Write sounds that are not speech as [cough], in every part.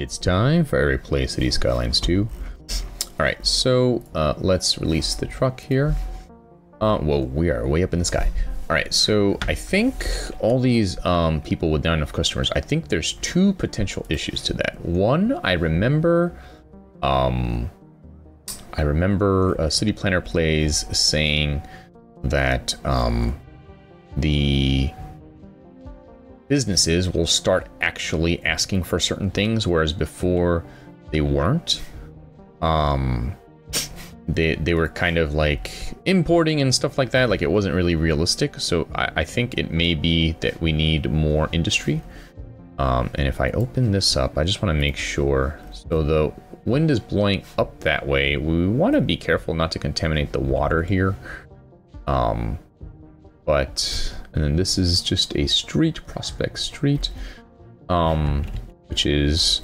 It's time for Eric Play Cities Skylines 2. Alright, so uh, let's release the truck here. Uh, whoa, we are way up in the sky. Alright, so I think all these um, people with not enough customers, I think there's two potential issues to that. One, I remember, um, I remember a City Planner Plays saying that um, the businesses will start actually asking for certain things, whereas before they weren't. Um, they they were kind of like importing and stuff like that. Like it wasn't really realistic. So I, I think it may be that we need more industry. Um, and if I open this up, I just want to make sure. So the wind is blowing up that way. We want to be careful not to contaminate the water here. Um, but and then this is just a street, Prospect Street, um, which is,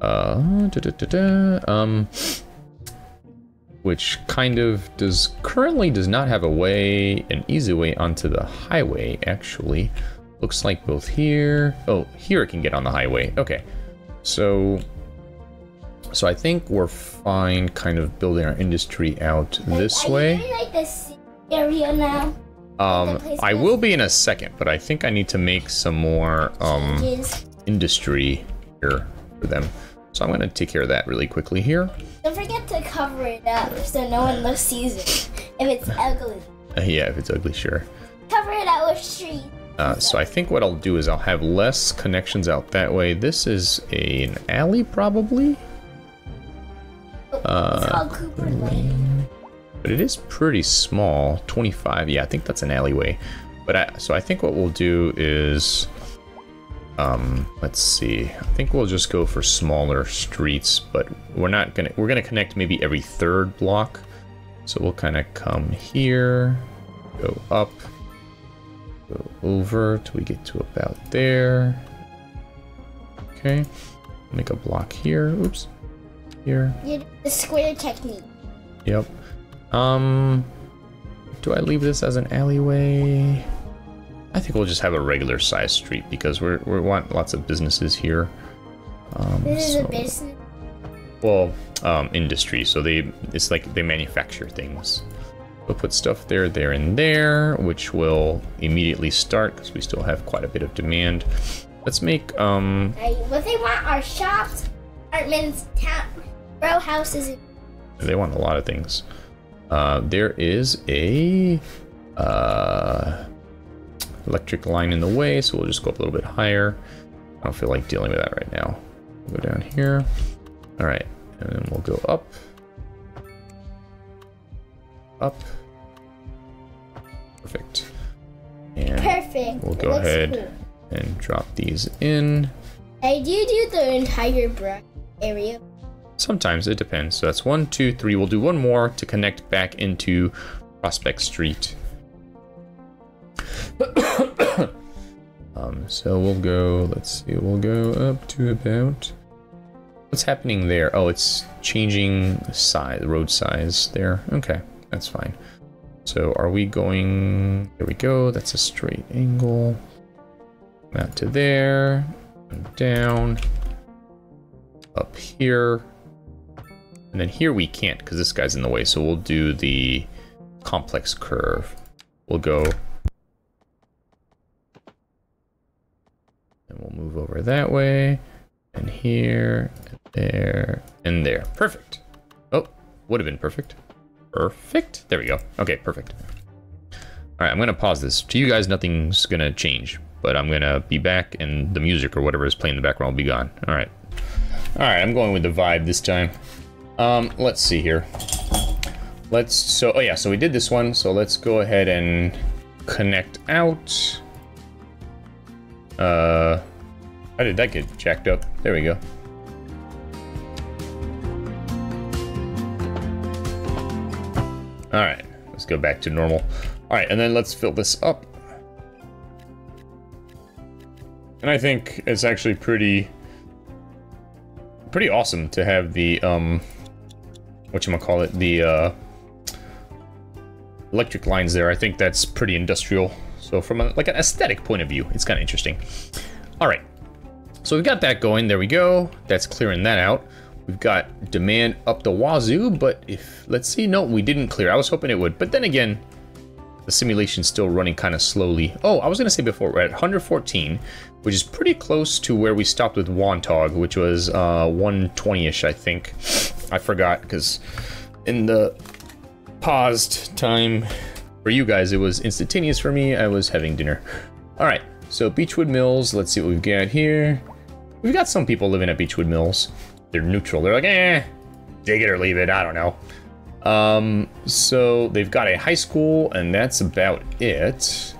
uh, da, da, da, um, which kind of does currently does not have a way, an easy way onto the highway, actually. Looks like both here, oh, here it can get on the highway. Okay, so, so I think we're fine kind of building our industry out this way. doing, like this area now? Um, I will be in a second, but I think I need to make some more um, industry here for them. So I'm going to take care of that really quickly here. Don't forget to cover it up so no one looks sees it. If it's ugly, Uh, yeah, if it's ugly, sure. cover it up with street. Uh, so I think what I'll do is I'll have less connections out that way. This is a, an alley, probably, Uh, it's called Cooper Lane. but it is pretty small. 25. Yeah, I think that's an alleyway. But I, so I think what we'll do is, um, let's see. I think we'll just go for smaller streets, but we're not gonna. We're gonna connect maybe every third block. So we'll kind of come here, go up, go over till we get to about there. Okay, make a block here. Oops, here. The square technique. Yep. Um, do I leave this as an alleyway? I think we'll just have a regular size street because we're we want lots of businesses here. Um, This is so- a business. well, um, industry. So they it's like they manufacture things. We'll put stuff there, there, and there, which will immediately start because we still have quite a bit of demand. Let's make um What they want are shops, apartments, town, row houses. They want a lot of things. Uh, there is a uh, electric line in the way, so we'll just go up a little bit higher. I don't feel like dealing with that right now. We'll go down here. All right, and then we'll go up, up. Perfect. And Perfect. We'll go ahead. cool. and drop these in. I do do the entire brush area? Sometimes it depends. So that's one, two, three. We'll do one more to connect back into Prospect Street. [coughs] um, so we'll go, let's see, we'll go up to about. What's happening there? Oh, it's changing size, road size there. Okay, that's fine. So are we going, there we go, that's a straight angle. Out to there, down, up here. And then here we can't because this guy's in the way. So we'll do the complex curve. We'll go. And we'll move over that way. And here, and there, and there. Perfect. Oh, would have been perfect. Perfect. There we go. Okay, perfect. All right, I'm going to pause this. To you guys, nothing's going to change. But I'm going to be back and the music or whatever is playing in the background will be gone. All right. All right, I'm going with the vibe this time. Um, let's see here. Let's, so, oh yeah, so we did this one, so let's go ahead and connect out. Uh, how did that get jacked up? There we go. All right, let's go back to normal. All right, and then let's fill this up. And I think it's actually pretty, pretty awesome to have the, um, whatchamacallit, the, uh, electric lines there. I think that's pretty industrial. So from a, like an aesthetic point of view, it's kind of interesting. All right. So we've got that going. There we go. That's clearing that out. We've got demand up the wazoo, but if, let's see, no, we didn't clear. I was hoping it would, but then again, the simulation's still running kind of slowly. Oh, I was to say before, we're at 114, which is pretty close to where we stopped with Wantagh, which was uh, 120-ish, I think. I forgot, because in the paused time for you guys, it was instantaneous for me. I was having dinner. All right, so Beechwood Mills, let's see what we've got here. We've got some people living at Beechwood Mills they're neutral. They're like, eh, dig it or leave it. I don't know. Um, so they've got a high school, and that's about it.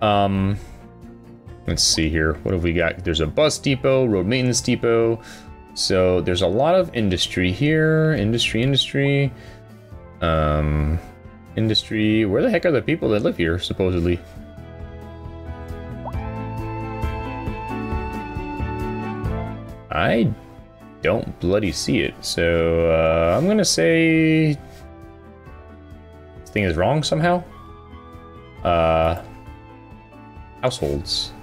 Um, let's see here. What have we got? There's a bus depot, road maintenance depot. So there's a lot of industry here. Industry, industry. Um, industry. Where the heck are the people that live here, supposedly? I don't bloody see it. So uh, I'm gonna say this thing is wrong somehow. Uh, households.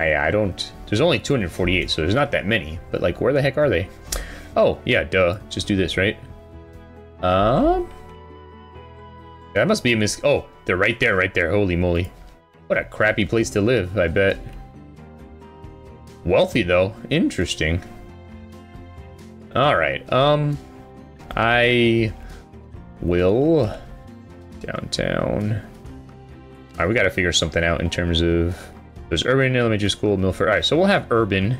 I I don't. There's only 248, so there's not that many. But like, where the heck are they? Oh yeah, duh. Just do this, right? Um. That must be a mis. Oh, they're right there, right there. Holy moly! What a crappy place to live. I bet. Wealthy, though. Interesting. Alright, um... I... will... Downtown... Alright, we gotta figure something out in terms of... There's Urban Elementary School, Milford... Alright, so we'll have Urban,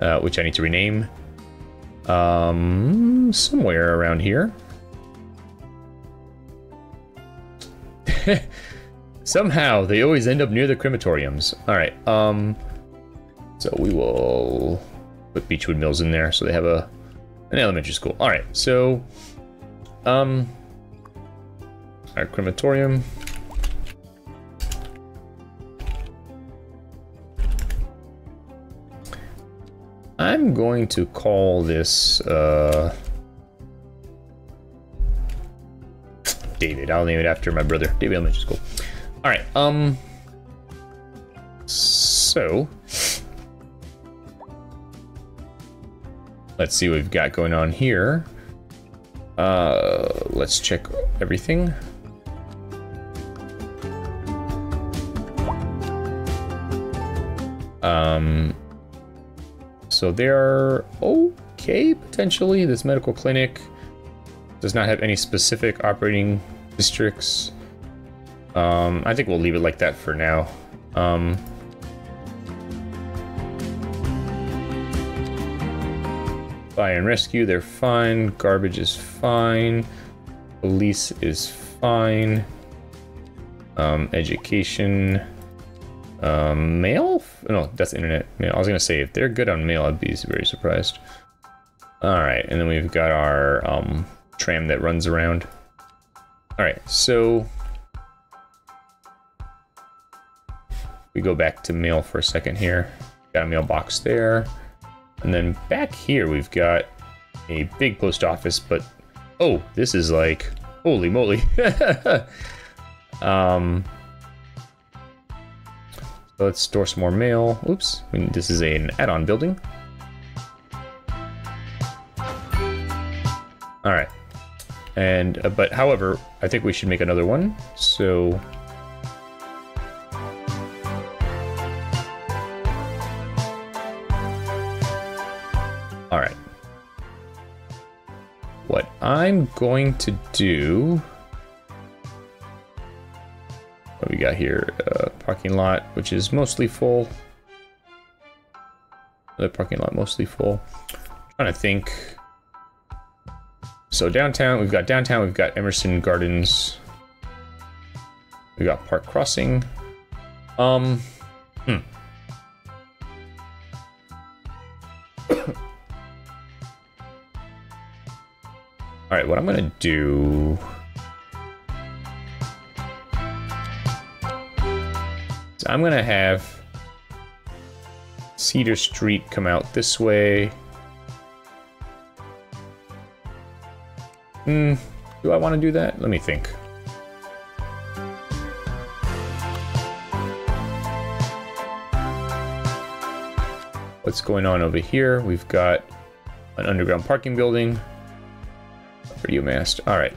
uh, which I need to rename. Um, somewhere around here. [laughs] Somehow, they always end up near the crematoriums. Alright, um... So we will put Beechwood Mills in there so they have a an elementary school. All right, so um, our crematorium. Going to call this uh, David. I'll name it after my brother, David Elementary School. All right. Um. So Let's see what we've got going on here. Uh, let's check everything. Um, so they're okay, potentially. This medical clinic does not have any specific operating districts. Um, I think we'll leave it like that for now. Um, Fire and rescue, they're fine. Garbage is fine. Police is fine. Um, education. Um, mail? No, that's internet mail. I was gonna say, if they're good on mail, I'd be very surprised. Alright, and then we've got our um, tram that runs around. Alright, so... We go back to mail for a second here. Got a mailbox there. And then back here we've got a big post office, but oh, this is like holy moly. [laughs] um, let's store some more mail. Oops, this is an add-on building. All right, and uh, but however, I think we should make another one. So All right. What I'm going to do... got here? Uh, parking lot, which is mostly full. The parking lot mostly full. I'm trying to think. So downtown, we've got downtown, we've got Emerson Gardens. We got Park Crossing. Um, hmm. [coughs] All right, what I'm gonna do... I'm gonna have Cedar Street come out this way. Hmm, do I want to do that? Let me think. what's going on over here. We've got an underground parking building. Radio mast. All right.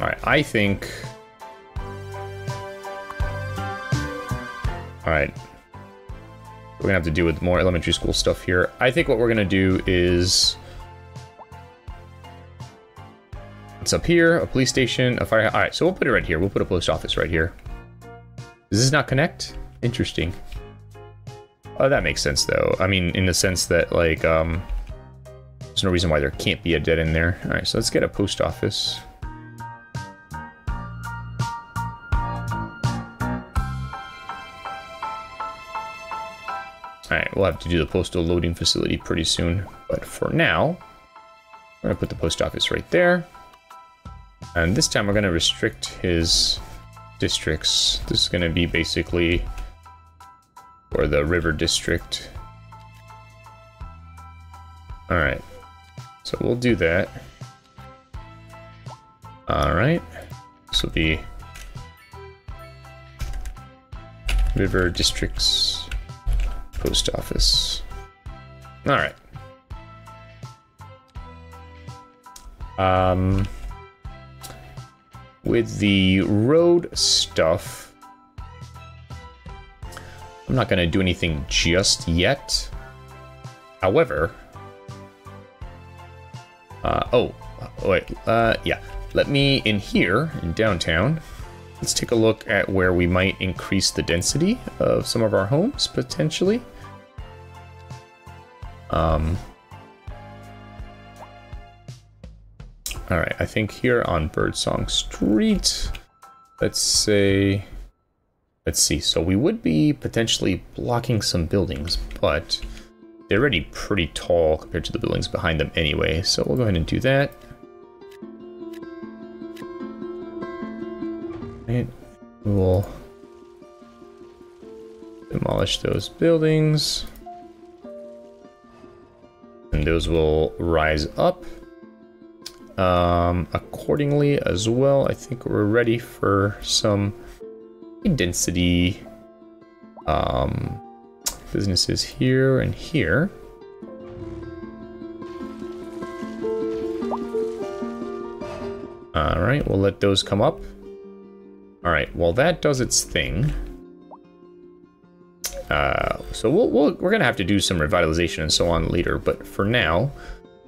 All right, I think. All right. We're gonna have to do with more elementary school stuff here. I think what we're gonna do is. It's up here, a police station, a fire. All right, so we'll put it right here. We'll put a post office right here. Does this not connect? Interesting. Oh, that makes sense though. I mean, in the sense that like, um, there's no reason why there can't be a dead end there. All right, so let's get a post office. Alright, we'll have to do the postal loading facility pretty soon. But for now, we're going to put the post office right there. And this time we're going to restrict his districts. This is going to be basically for the river district. Alright, so we'll do that. Alright, this will be river districts post office. All right. Um, with the road stuff, I'm not going to do anything just yet. However, uh, oh, wait, uh, yeah. Let me, in here, in downtown, Let's take a look at where we might increase the density of some of our homes, potentially. Um, Alright, I think here on Birdsong Street, let's say... Let's see, so we would be potentially blocking some buildings, but they're already pretty tall compared to the buildings behind them anyway, so we'll go ahead and do that. Right. We will demolish those buildings. And those will rise up um, accordingly as well. I think we're ready for some density um, businesses here and here. All right, we'll let those come up. All right, well that does its thing. Uh, so we'll, we we are gonna have to do some revitalization and so on later, but for now,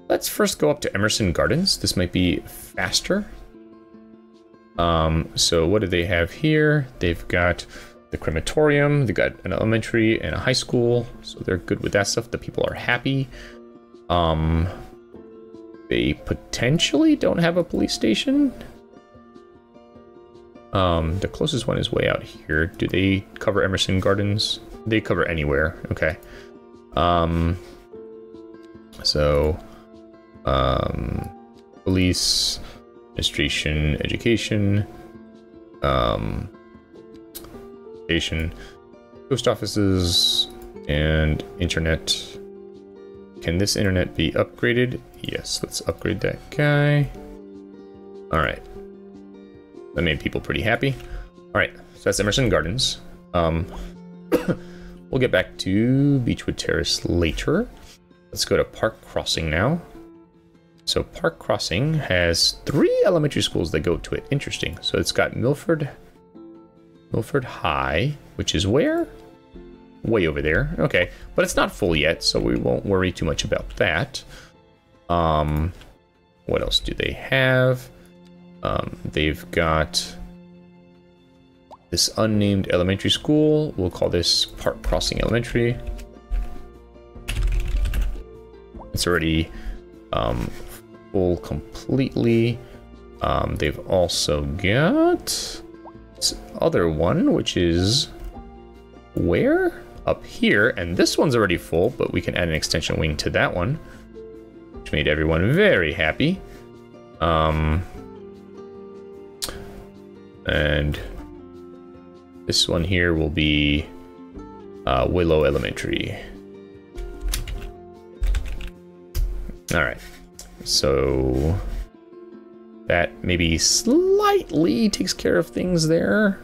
let's first go up to Emerson Gardens. This might be faster. Um, so what do they have here? They've got the crematorium, they've got an elementary and a high school, so they're good with that stuff. The people are happy. Um, they potentially don't have a police station. Um, the closest one is way out here. Do they cover Emerson Gardens? They cover anywhere. Okay. Um, so, um, police, administration, education, um, station, post offices, and internet. Can this internet be upgraded? Yes, let's upgrade that guy. All right. That made people pretty happy. All right, so that's Emerson Gardens. Um, [coughs] we'll get back to Beechwood Terrace later. Let's go to Park Crossing now. So Park Crossing has three elementary schools that go to it. Interesting. So it's got Milford, Milford High, which is where? Way over there. Okay, but it's not full yet, so we won't worry too much about that. Um, what else do they have? Um, they've got this unnamed elementary school. We'll call this Park Crossing Elementary. It's already um, full completely. Um, they've also got this other one, which is where? Up here, and this one's already full, but we can add an extension wing to that one, which made everyone very happy. Um, and this one here will be uh, Willow Elementary. All right, so that maybe slightly takes care of things there.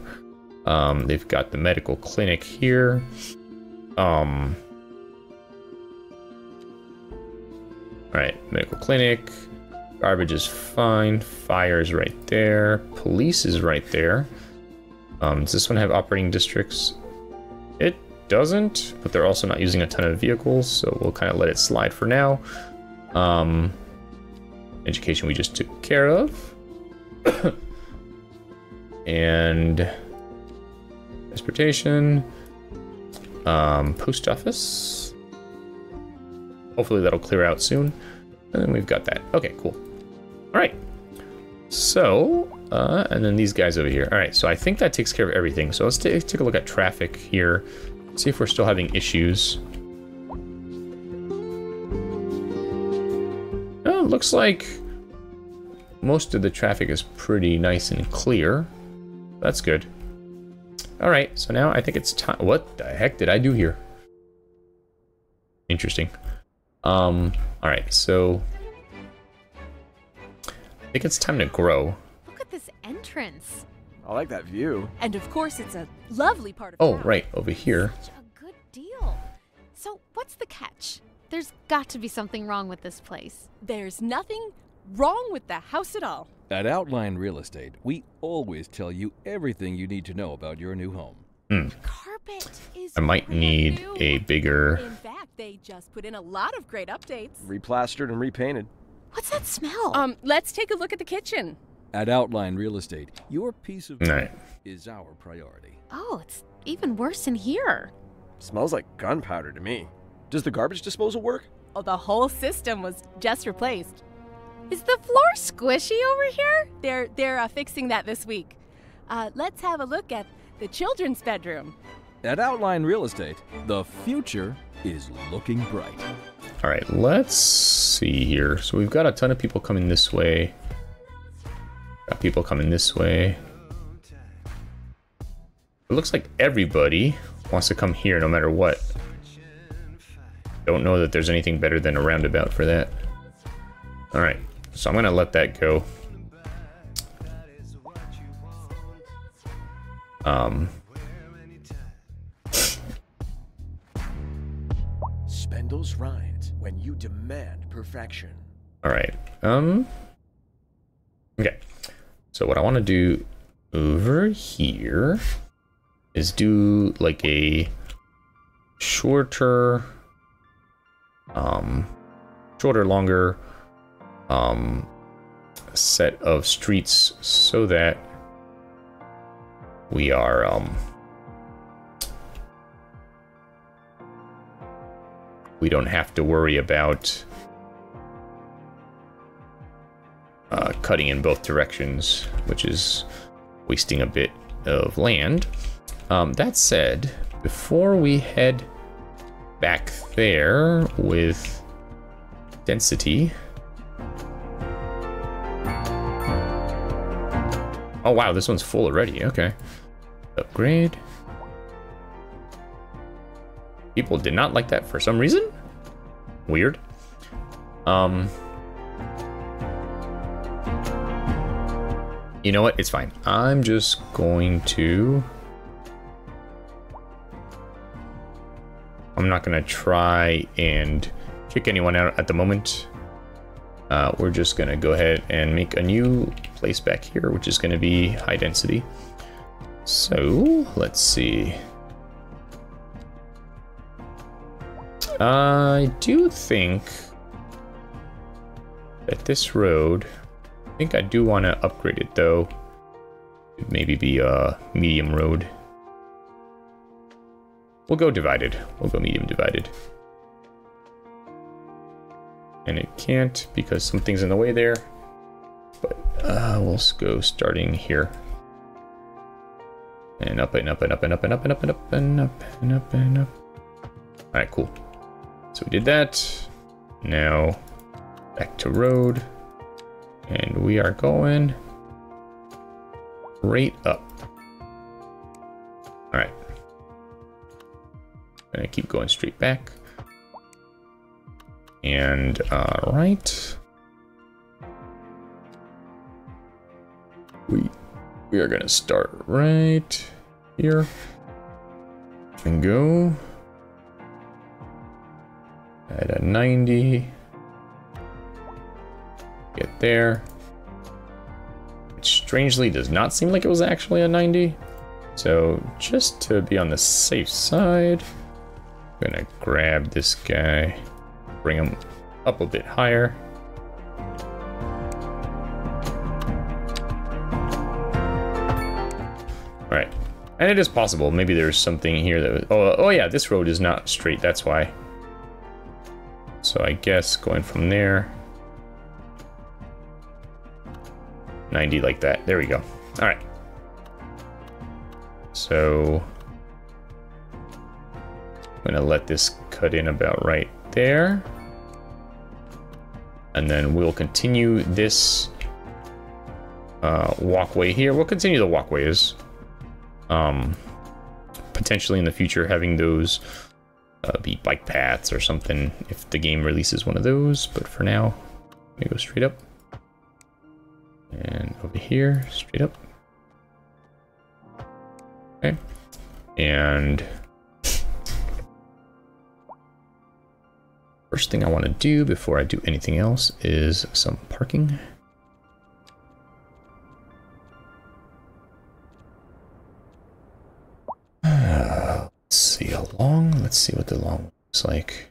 Um, they've got the medical clinic here. Um, all right, medical clinic. Garbage is fine. Fire is right there. Police is right there. Um, does this one have operating districts? It doesn't, but they're also not using a ton of vehicles, so we'll kind of let it slide for now. Um, education we just took care of. [coughs] and transportation. Um, post office. Hopefully that'll clear out soon. And then we've got that. Okay, cool. All right. So, uh, and then these guys over here. All right, so I think that takes care of everything. So let's take a look at traffic here. See if we're still having issues. Oh, looks like most of the traffic is pretty nice and clear. That's good. All right, so now I think it's time. What the heck did I do here? Interesting. Um, all right, so I think it's time to grow. Look at this entrance. I like that view. And of course, it's a lovely part of Oh, town. right, over here. Such a good deal. So, what's the catch? There's got to be something wrong with this place. There's nothing wrong with the house at all. At Outline Real Estate, we always tell you everything you need to know about your new home. Hmm. Carpet is. I might brand need new. a bigger. In fact, they just put in a lot of great updates. Replastered and repainted. What's that smell? Um, let's take a look at the kitchen. At Outline Real Estate, your piece of All right. is our priority. oh, it's even worse in here. Smells like gunpowder to me. Does the garbage disposal work? Oh, the whole system was just replaced. Is the floor squishy over here? They're they're uh, fixing that this week. Uh, let's have a look at the children's bedroom. At Outline Real Estate, the future is looking bright. All right, let's see here. So we've got a ton of people coming this way. Got people coming this way. It looks like everybody wants to come here no matter what. Don't know that there's anything better than a roundabout for that. All right, so I'm gonna let that go. Um, Spindle's rides when you demand perfection. All right. Um. Okay. So what I want to do over here is do like a shorter, um, shorter, longer, um, set of streets so that we are, um, we don't have to worry about uh, cutting in both directions, which is wasting a bit of land. Um, that said, before we head back there with density. Oh wow, this one's full already. Okay. Upgrade. People did not like that for some reason. Weird. Um, You know what? It's fine. I'm just going to. I'm not going to try and kick anyone out at the moment. Uh, we're just going to go ahead and make a new place back here, which is going to be high density. So, let's see. I do think that this road I think I do want to upgrade it though. Maybe be a medium road. We'll go divided. We'll go medium divided. And it can't because something's in the way there. But uh, we'll go starting here. And up and up and up and up and up and up and up and up and up and up. Alright, cool. So we did that. Now back to road. And we are going right up. All right. Gonna keep going straight back. And uh, right. we are gonna start right here and go at a 90. Get there. Which strangely does not seem like it was actually a 90. So just to be on the safe side, I'm gonna grab this guy, bring him up a bit higher. Alright. And it is possible. Maybe there's something here that was... Oh, oh yeah, this road is not straight. That's why. So I guess going from there... 90 like that. There we go. Alright. So... I'm going to let this cut in about right there. And then we'll continue this uh, walkway here. We'll continue the walkways um, potentially in the future having those uh, be bike paths or something if the game releases one of those. But for now, we go straight up. And over here, straight up. Okay. And first thing I want to do before I do anything else is some parking. Let's see what the long looks like.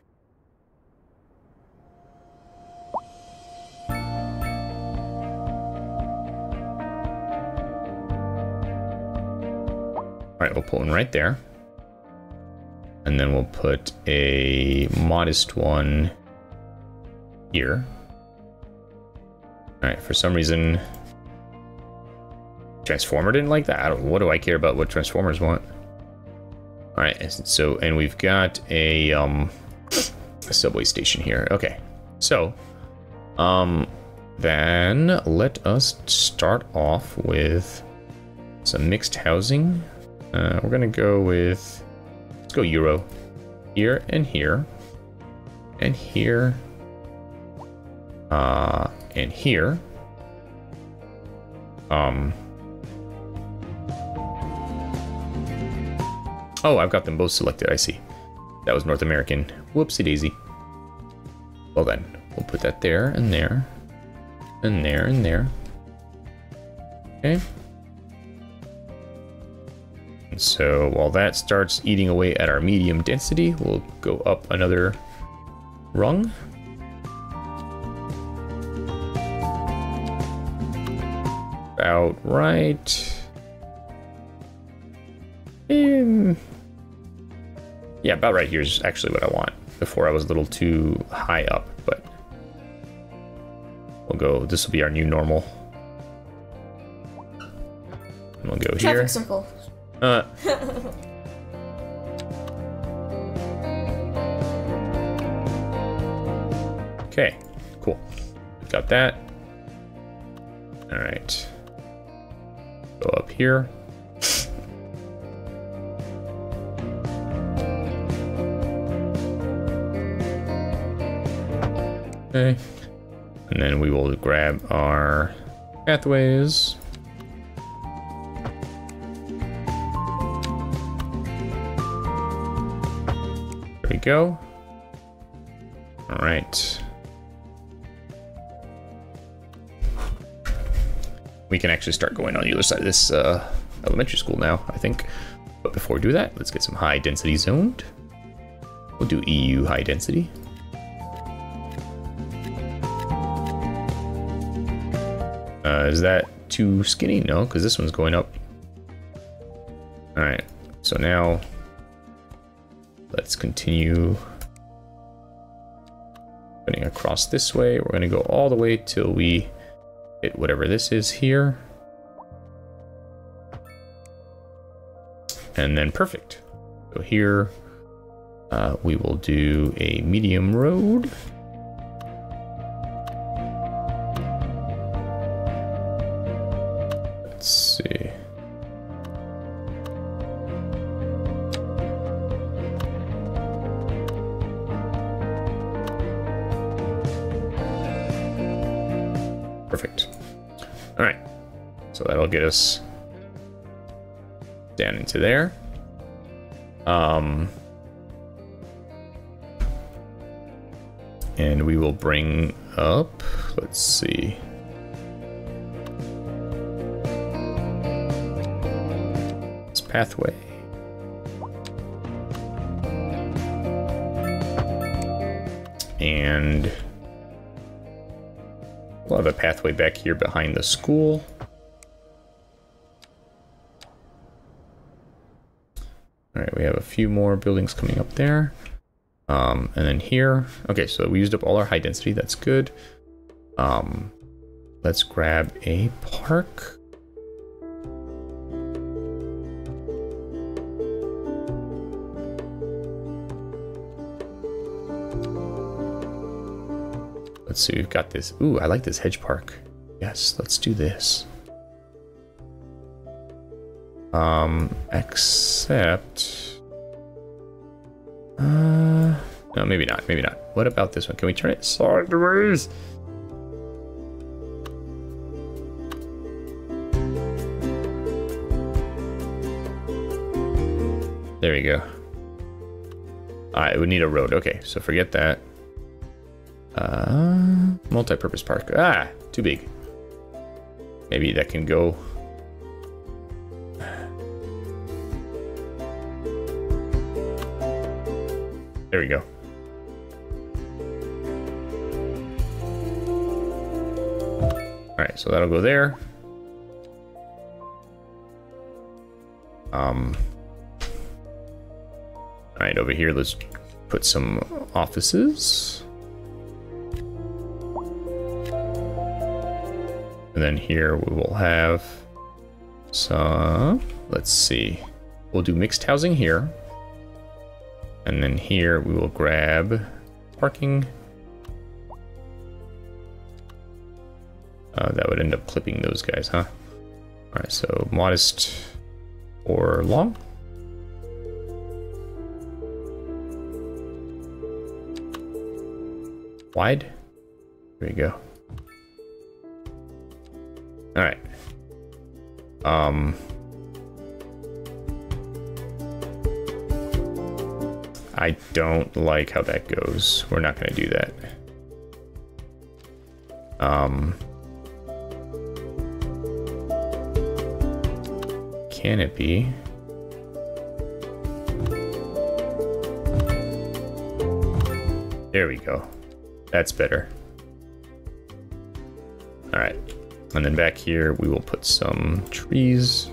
All right, we'll put one right there. And then we'll put a modest one here. All right, for some reason, Transformer didn't like that. What do I care about what Transformers want? All right, so and we've got a um a subway station here. Okay, so um then let us start off with some mixed housing. Uh, we're gonna go with let's go Euro here and here and here uh and here. Um Oh, I've got them both selected, I see. That was North American. Whoopsie daisy. Well then, we'll put that there and there. And there and there. Okay. And so while that starts eating away at our medium density, we'll go up another rung. About right. Um, yeah, about right here is actually what I want. Before I was a little too high up, but we'll go, this will be our new normal. And we'll go Traffic here. circle. Uh, [laughs] okay, cool. Got that. All right. Go up here. Okay. And then we will grab our pathways. There we go. All right. We can actually start going on the other side of this uh, elementary school now, I think. But before we do that, let's get some high density zoned. We'll do EU high density. Uh, is that too skinny? No, because this one's going up. Alright, so now let's continue putting across this way. We're going to go all the way till we hit whatever this is here. And then perfect. So here uh, we will do a medium road. Us down into there. Um, and we will bring up, let's see. This pathway. And we'll have a pathway back here behind the school. Few more buildings coming up there. Um, and then here, okay, so we used up all our high density. That's good. Um, let's grab a park. Let's see, we've got this. Ooh, I like this hedge park. Yes, let's do this. Um, except... Uh, no, maybe not, maybe not. What about this one? Can we turn it sideways? There we go. Alright, we need a road. Okay, so forget that. Uh, multi-purpose park. Ah, too big. Maybe that can go. We go. All right, so that'll go there. Um. All right, over here, let's put some offices. And then here we will have some, let's see, we'll do mixed housing here. And then here we will grab parking. Uh, that would end up clipping those guys, huh? All right, so modest or long. Wide. There you go. All right. Um. I don't like how that goes. We're not going to do that. Um. Can it be? There we go. That's better. All right. And then back here, we will put some trees.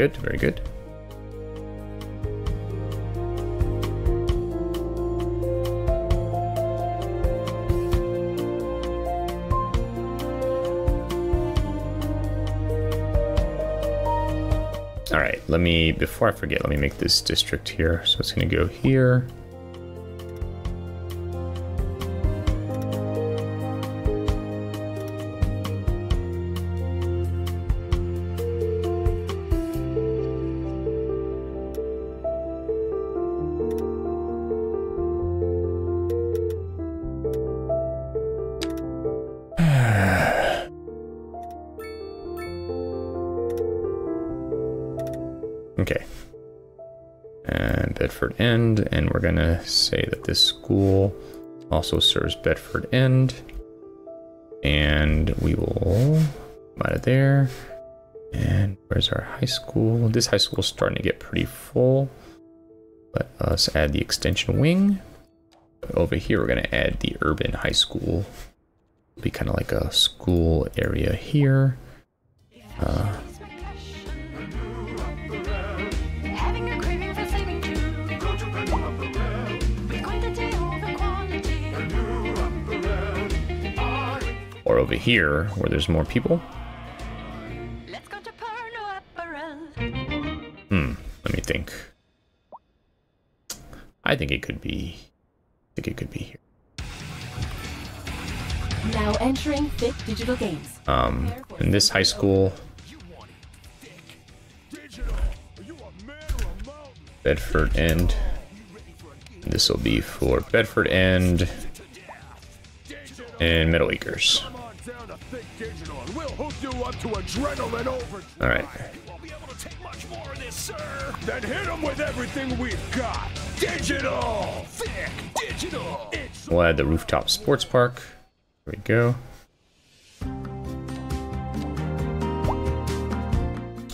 Good, very good. All right, let me, before I forget, let me make this district here. So it's gonna go here. School also serves Bedford End. And we will come out of there. And where's our high school? This high school is starting to get pretty full. Let us add the extension wing. Over here, we're gonna add the urban high school. It'll be kind of like a school area here. Uh, over here, where there's more people. Let's go to Pernod Hmm. Let me think. I think it could be. I think it could be here. Now entering Fit Digital Games. Um, in this high school, Bedford End. this will be for Bedford End and Middle Acres. We'll hook you up to adrenaline over. All right. Won't be able to take much more of this, sir. Then hit them with everything we've got. Digital! Thick Digital! It's We'll add the rooftop sports park. There we go.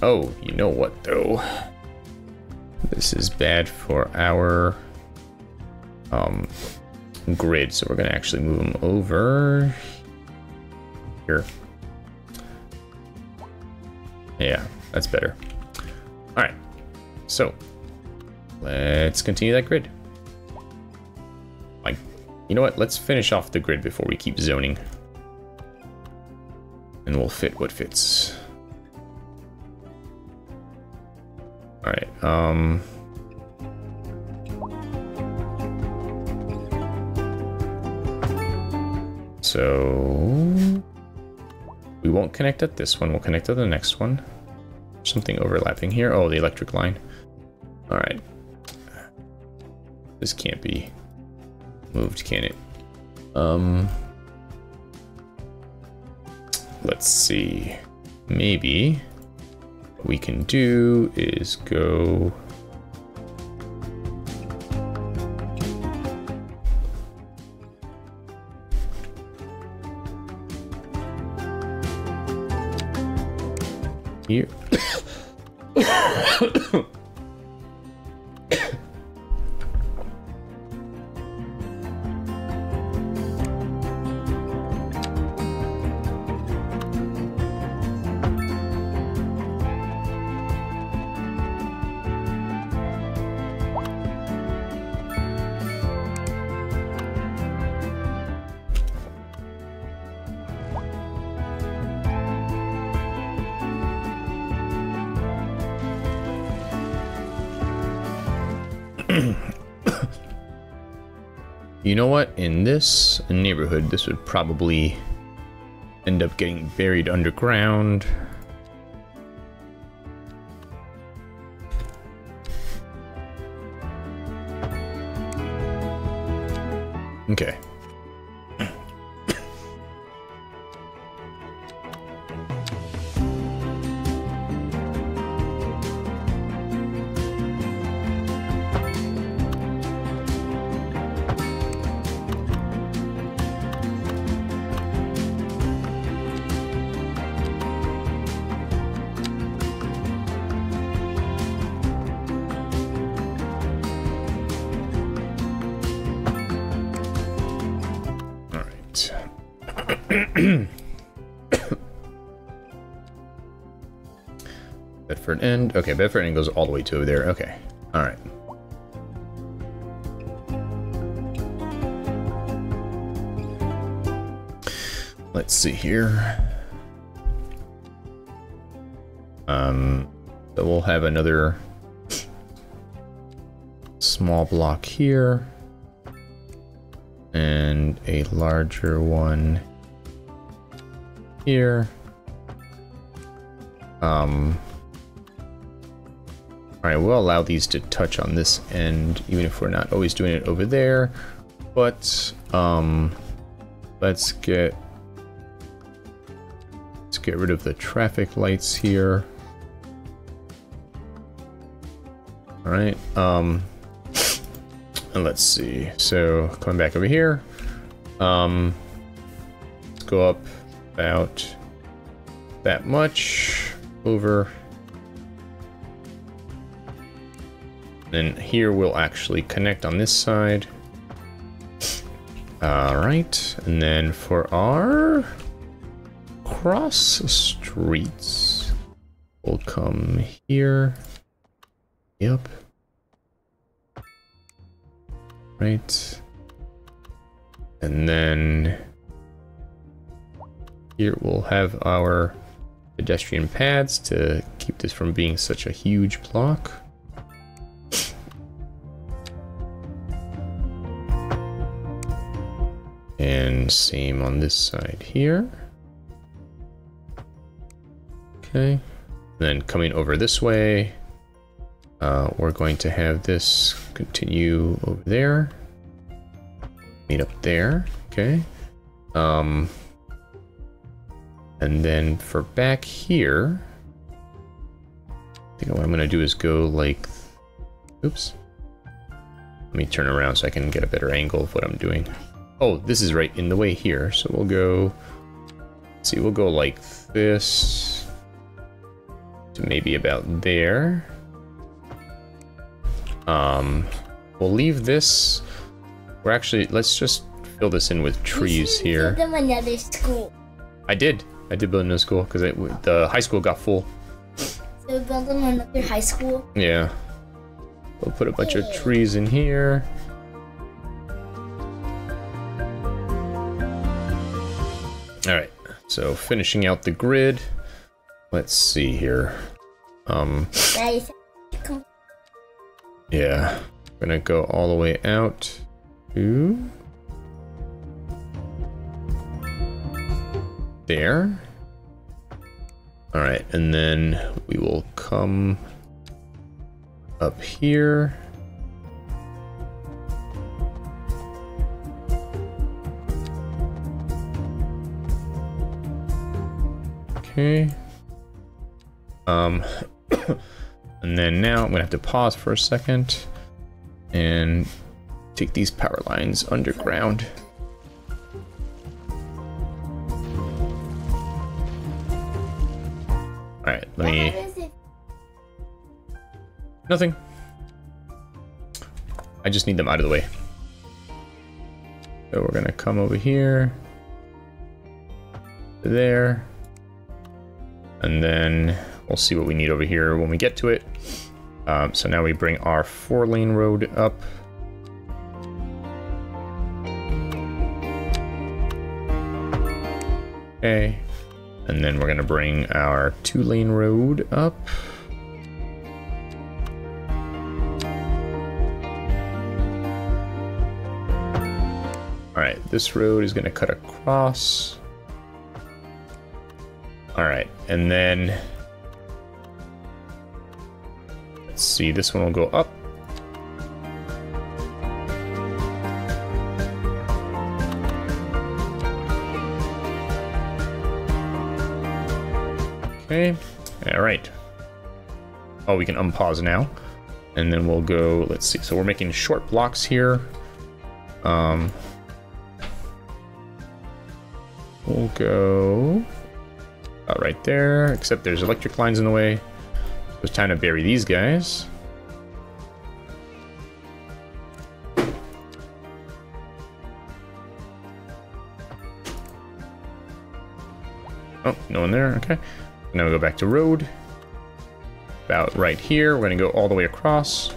Oh, you know what though? This is bad for our um, grid, so we're gonna actually move them over here. Yeah, that's better. All right, so let's continue that grid. Like, you know what? Let's finish off the grid before we keep zoning, and we'll fit what fits. All right. Um. So won't connect at this one. We'll connect to the next one. Something overlapping here. Oh, the electric line. All right. This can't be moved, can it? Um. Let's see. Maybe we can do is go. Know what? In this neighborhood, this would probably end up getting buried underground. Bedford End goes all the way to over there. Okay. All right. Let's see here. Um, so we'll have another small block here and a larger one here. Um, all right, we'll allow these to touch on this end, even if we're not always doing it over there. But um, let's get let's get rid of the traffic lights here. All right. Um, and let's see. So coming back over here, um, let's go up about that much over. And here we'll actually connect on this side. All right, and then for our cross streets, we'll come here. Yep. Right. And then here we'll have our pedestrian paths to keep this from being such a huge block. Same on this side here. Okay. Then coming over this way, uh, we're going to have this continue over there. Meet up there. Okay. Um, and then for back here, I think what I'm going to do is go like... Oops. Let me turn around so I can get a better angle of what I'm doing. Oh, this is right in the way here. So we'll go... See, we'll go like this. To maybe about there. Um, we'll leave this... We're actually... Let's just fill this in with trees here. Give them another school. I did. I did build a new school because the high school got full. So build them another high school. Yeah. We'll put a bunch of trees in here. So finishing out the grid. Let's see here. Um, yeah. Gonna go all the way out to... There. Alright, and then we will come up here. Okay. Um, [coughs] and then now I'm gonna have to pause for a second and take these power lines underground. All right, let me. what is it? Nothing. I just need them out of the way. So we're gonna come over here. There. And then we'll see what we need over here when we get to it. Um, so now we bring our four lane road up. Okay. And then we're gonna bring our two lane road up. Alright, this road is gonna cut across. Alright, and then... Let's see, this one will go up. Okay, alright. Oh, we can unpause now. And then we'll go, let's see, so we're making short blocks here. Um, we'll go uh, right there, except there's electric lines in the way. So it's time to bury these guys. Oh, no one there, okay. Now we go back to road. About right here, we're gonna go all the way across.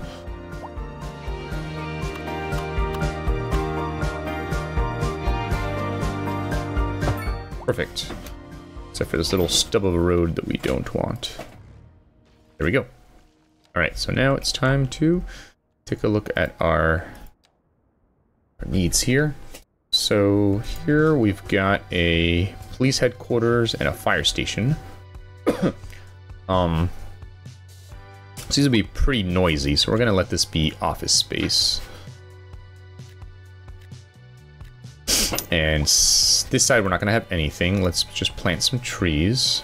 Perfect. Except for this little stub of a road that we don't want. There we go. Alright, so now it's time to take a look at our, our needs here. So here we've got a police headquarters and a fire station. [coughs] um, so these will be pretty noisy, so we're gonna let this be office space. And s- this side we're not gonna have anything. Let's just plant some trees.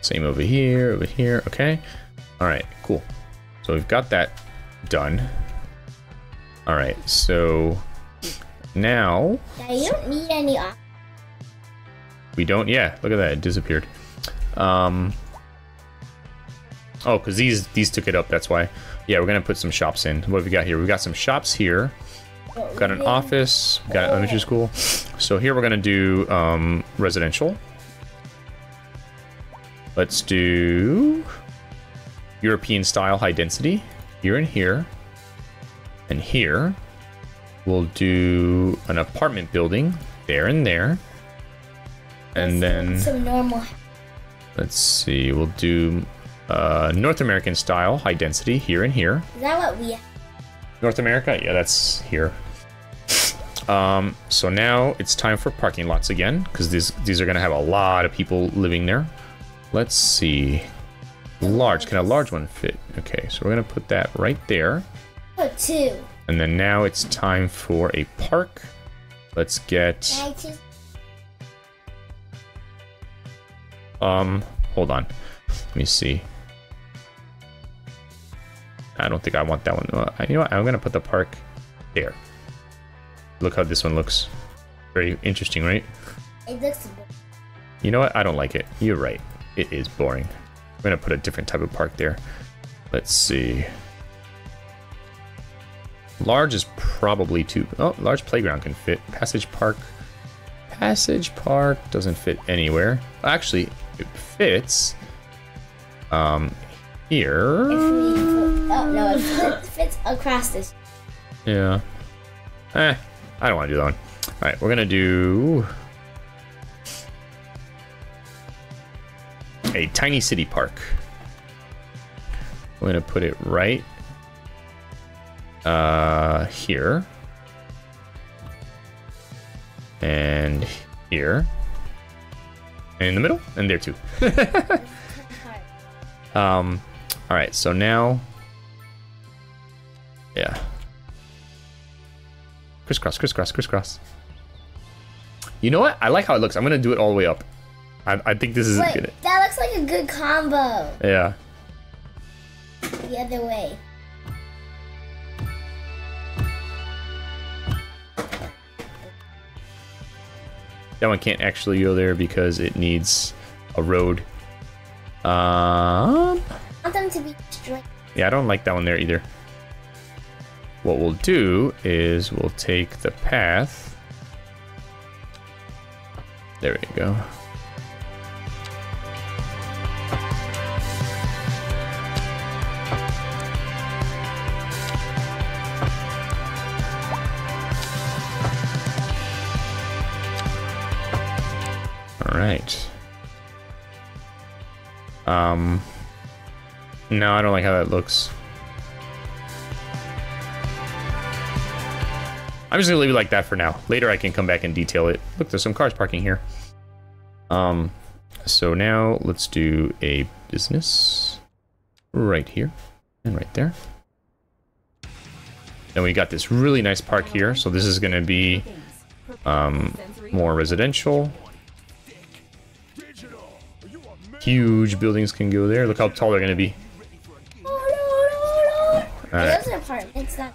Same over here, over here. Okay. All right, cool. So we've got that done. All right, so now Yeah, you don't need any we don't. Yeah, look at that. It disappeared. Um. Oh, because these these took it up. That's why. Yeah, we're gonna put some shops in. What have we got here? We've got some shops here. We've got an office. We've got an elementary school. So here we're gonna do um, residential. Let's do European style high density here and here and here. we'll do an apartment building there and there. And then Some normal. let's see, we'll do uh, North American style, high density here and here. Is that what we? North America? Yeah, that's here. [laughs] Um, so now it's time for parking lots again, because these these are gonna have a lot of people living there. Let's see. Large, can a large one fit? Okay, so we're gonna put that right there. Oh, two. And then now it's time for a park. Let's get Can I choose? um hold on. Let me see. I don't think I want that one. Uh, You know what? I'm gonna put the park there. Look how this one looks. Very interesting, right? It looks. You know what? I don't like it. You're right. It is boring. I'm gonna put a different type of park there. Let's see. Large is probably too. Oh, large playground can fit. Passage Park. Passage Park doesn't fit anywhere. Actually, it fits. Um, here. Oh no, it fits, fits across this. Yeah. Eh, I don't want to do that one. All right, we're gonna do a tiny city park. We're gonna put it right uh, here and here and in the middle and there too. [laughs] um, all right, so now, yeah. Crisscross, crisscross, crisscross. You know what? I like how it looks. I'm gonna do it all the way up. I, I think this is Wait, good. that looks like a good combo. Yeah. The other way. That one can't actually go there because it needs a road. Um, I want them to be yeah, I don't like that one there either. What we'll do is we'll take the path. There we go. All right. Um. No, I don't like how that looks. I'm just gonna leave it like that for now. Later, I can come back and detail it. Look, there's some cars parking here. Um. So now let's do a business right here and right there. Then we got this really nice park here. So this is gonna be um, more residential. Huge buildings can go there. Look how tall they're gonna be. Oh no, no, no. Alright. Those not.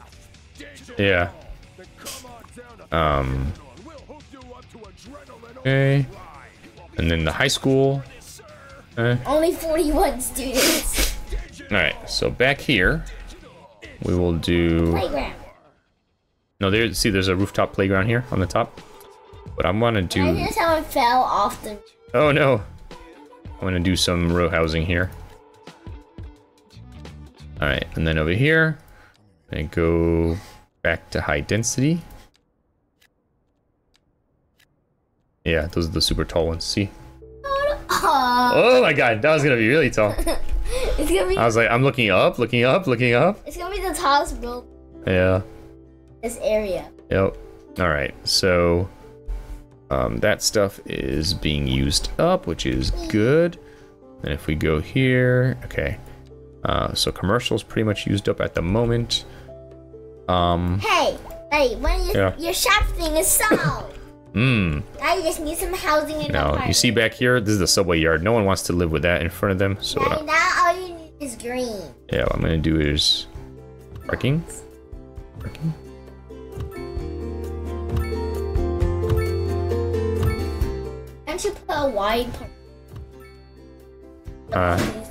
Yeah. Um. Okay. And then the high school. Eh. Only 41 students. All right. So back here, we will do. Playground. No, there. See, there's a rooftop playground here on the top. But I'm gonna I do. just someone fell off the. Oh no. I'm gonna do some row housing here. All right, and then over here, and go back to high density. Yeah, those are the super tall ones. See? Oh, Oh my god, that was gonna be really tall. [laughs] it's gonna be. I was like, I'm looking up, looking up, looking up. It's gonna be the tallest building Yeah. this area. Yep. All right. So um, that stuff is being used up, which is good. And if we go here, okay. Uh, so commercials pretty much used up at the moment. Um. Hey, hey, when your Yeah. your shop thing is sold. [laughs] Now you just need some housing in Now you see back here. This is the subway yard. No one wants to live with that in front of them. So Now, uh, now all you need is green. yeah, what I'm gonna do is parking. Parking. Don't you put a wide part? Uh,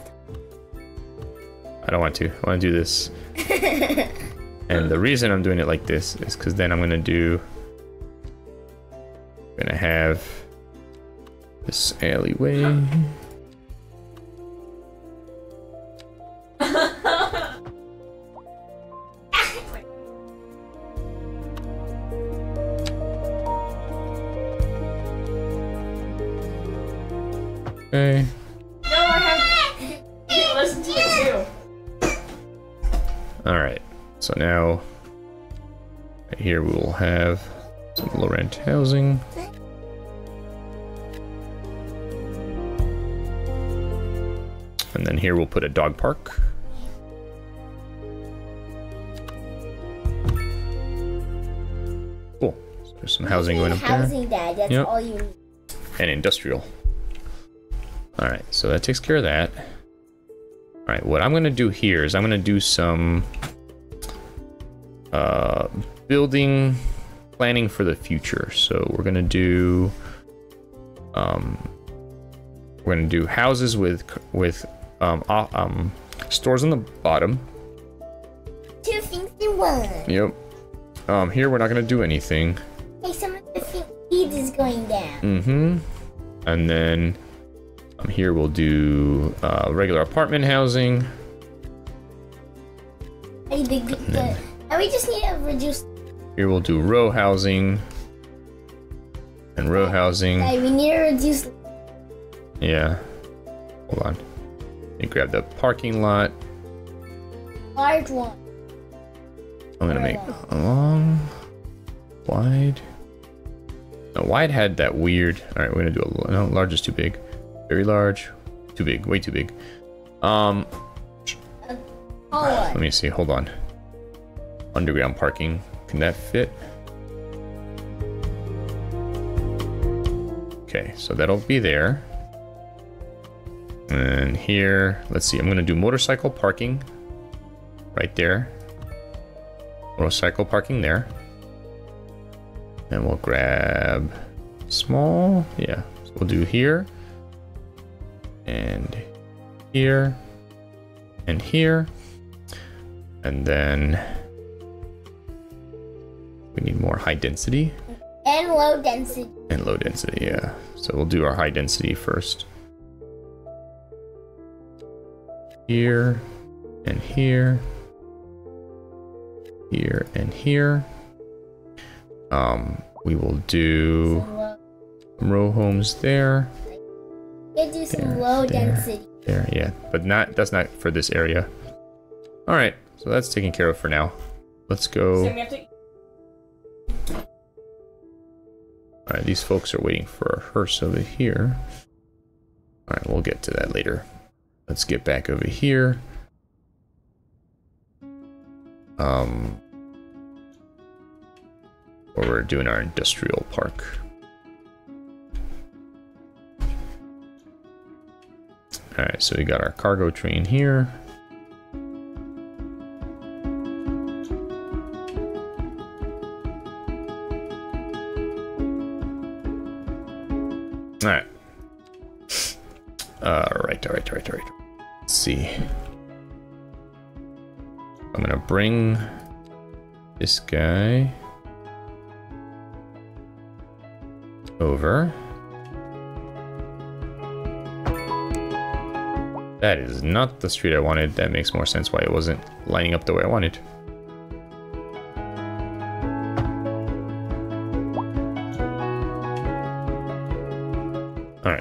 I don't want to. I want to do this. [laughs] and the reason I'm doing it like this is because then I'm going to do. I'm going to have this alleyway. Have some low rent housing. And then here we'll put a dog park. Cool. So there's some housing going up there. Housing, Dad. That's Yep. all you need. and industrial. Alright, so that takes care of that. Alright, what I'm gonna do here is I'm gonna do some uh, building planning for the future. So we're gonna do um, we're gonna do houses with with um, o- um, stores on the bottom. Two things in one. Yep. Um, here we're not gonna do anything. Hey, some of the fe- feed is going down. Mm-hmm. And then um, here we'll do uh, regular apartment housing. Hey, the, the, and we just need to reduce. Here we'll do row housing. And row housing. Hey, we need to reduce. Yeah. Hold on. Me grab the parking lot. Large one. I'm gonna make a long, wide. No, wide had that weird. All right, we're gonna do a no. Large is too big. Very large. Too big. Way too big. Um, let me see. Hold on. Underground parking. Can that fit? Okay, so that'll be there. And here, let's see. I'm gonna do motorcycle parking. Right there. Motorcycle parking there. And we'll grab small. Yeah. So we'll do here. And here. And here. And then we need more high density And low density. and low density, yeah. So we'll do our high density first. Here and here. Here and here. Um, we will do Low. row homes there. We'll do some There, low there. density. There, yeah. But not that's not for this area. Alright, so that's taken care of for now. Let's go. Alright, these folks are waiting for a hearse over here. Alright, we'll get to that later. Let's get back over here. Um, where we're doing our industrial park. Alright, so we got our cargo train here. Alright. Uh, alright, alright, alright, alright. Let's see. I'm gonna bring this guy over. That is not the street I wanted. That makes more sense why it wasn't lining up the way I wanted.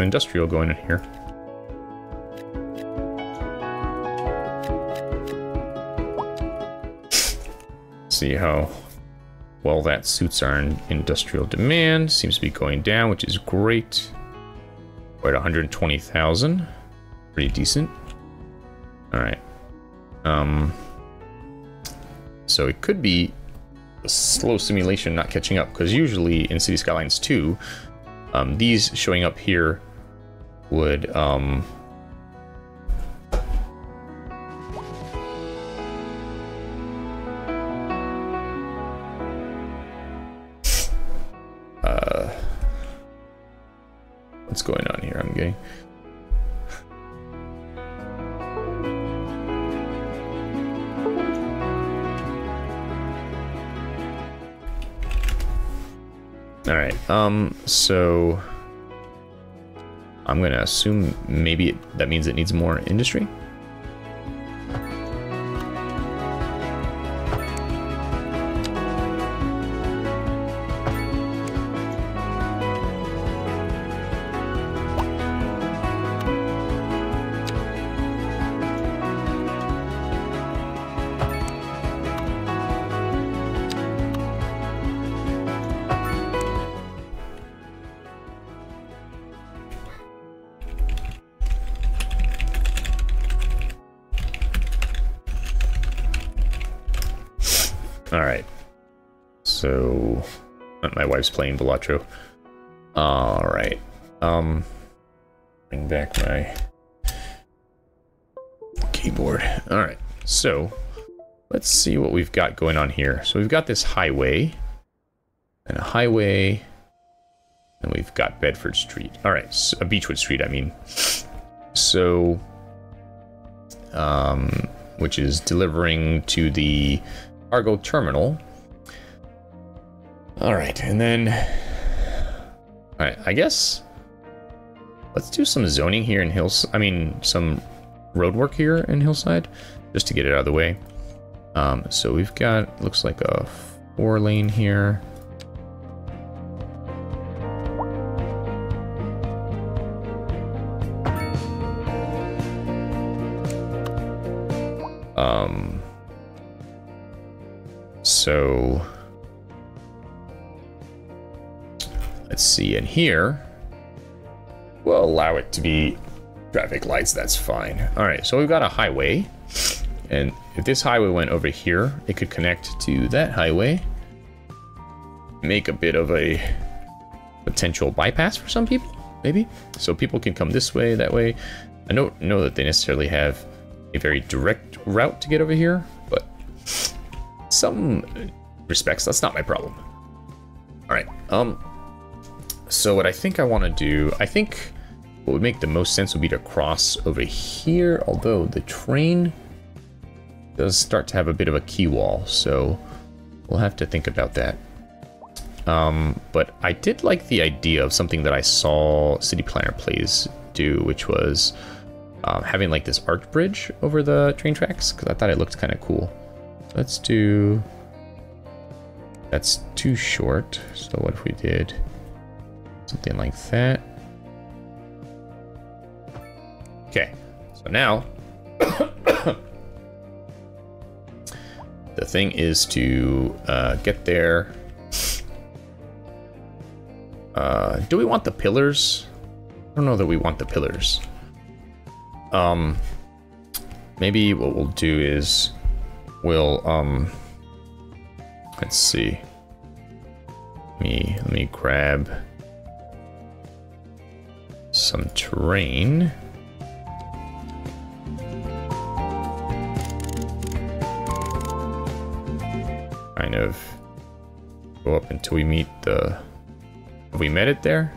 Some industrial going in here. See how well that suits our industrial demand. Seems to be going down, which is great. We're at 120,000. Pretty decent. Alright. Um, So it could be a slow simulation not catching up, because usually in Cities Skylines 2, um, these showing up here would um, uh, what's going on here? I'm getting. All right. Um. So assume maybe it, that means it needs more industry. Playing Balatro. All right. Um, bring back my keyboard. All right. So, let's see what we've got going on here. So we've got this highway, and a highway, and we've got Bedford Street. All right, so, uh, Beechwood Street. I mean. So, um, which is delivering to the cargo terminal. All right, and then, all right, I guess let's do some zoning here in Hills. I mean, some road work here in Hillside, just to get it out of the way. Um, so we've got looks like a four lane here. Um, so see in here. We'll allow it to be traffic lights. That's fine. All right, so we've got a highway, and if this highway went over here, it could connect to that highway, make a bit of a potential bypass for some people, maybe. So people can come this way, that way. I don't know that they necessarily have a very direct route to get over here, but some respects, that's not my problem. All right. Um. So what I think I want to do, I think what would make the most sense would be to cross over here. Although the train does start to have a bit of a key wall, so we'll have to think about that. Um, but I did like the idea of something that I saw City Planner Plays do, which was um, having like this arch bridge over the train tracks, because I thought it looked kind of cool. Let's do... That's too short, so what if we did something like that? Okay, so now [coughs] the thing is to uh, get there. Uh, do we want the pillars? I don't know that we want the pillars. Um, maybe what we'll do is we'll um, let's see. Let me let me grab some terrain. Kind of go up until we meet the. Have we met it there?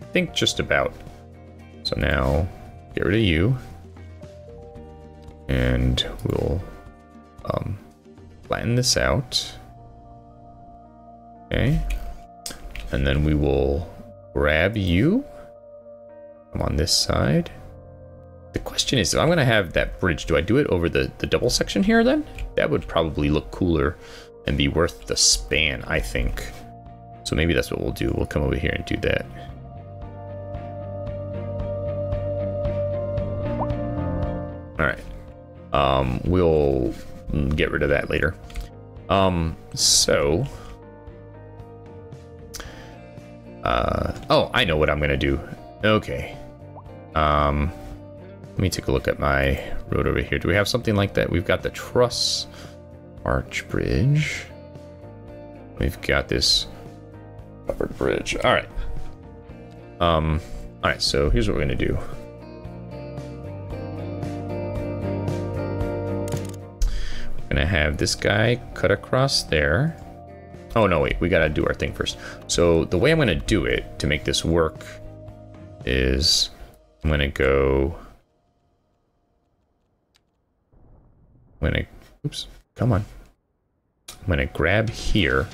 I think just about. So now get rid of you. And we'll um, flatten this out. Okay. And then we will grab you. Come on this side. The question is, if I'm going to have that bridge, do I do it over the, the double section here then? That would probably look cooler and be worth the span, I think. So maybe that's what we'll do. We'll come over here and do that. All right. Um, we'll get rid of that later. Um, so. Uh, oh, I know what I'm gonna do. Okay. Um, let me take a look at my road over here. Do we have something like that? We've got the truss arch bridge. We've got this covered bridge. All right. Um. All right. So here's what we're gonna do. We're gonna have this guy cut across there. Oh no, wait. We gotta do our thing first. So the way I'm gonna do it to make this work is I'm gonna go. I'm gonna. Oops. Come on. I'm gonna grab here.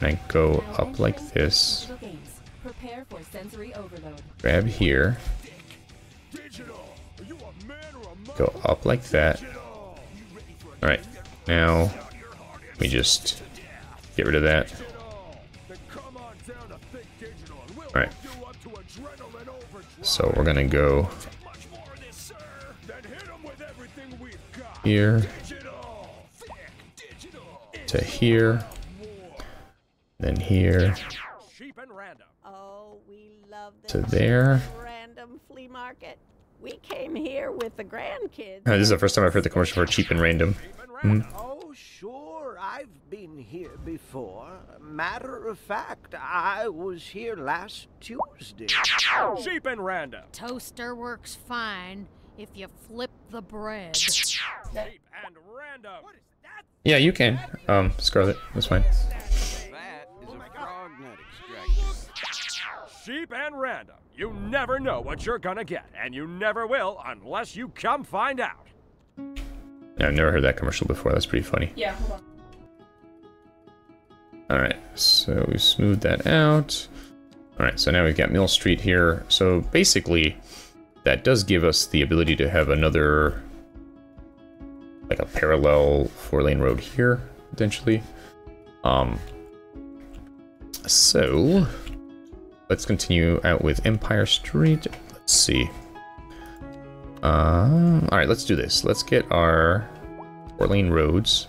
And I go up like this. Grab here. Go up like that. Alright. Now, let me just get rid of that. Then So we're gonna go Much more of this, sir. Then hit 'em with everything we've got. here Digital, thick digital. to here. Then here Sheep and random. Oh, we love to there. random flea market. We came here with the grandkids. This is the first time I've heard the commercial for cheap and random. Hmm? Oh, sure. I've been here before. Matter of fact, I was here last Tuesday. Sheep and random. Toaster works fine if you flip the bread. Sheep and random. Yeah, you can. Um, Scarlet, that's fine. That is a frog nut extraction. Sheep and random. You never know what you're gonna get, and you never will unless you come find out. Yeah, I've never heard that commercial before. That's pretty funny. Yeah, hold on. Alright, so we smoothed that out. Alright, so now we've got Mill Street here. So basically, that does give us the ability to have another, like a parallel four lane road here, potentially. Um, so, let's continue out with Empire Street. Let's see. Um, Alright, let's do this. Let's get our four lane roads.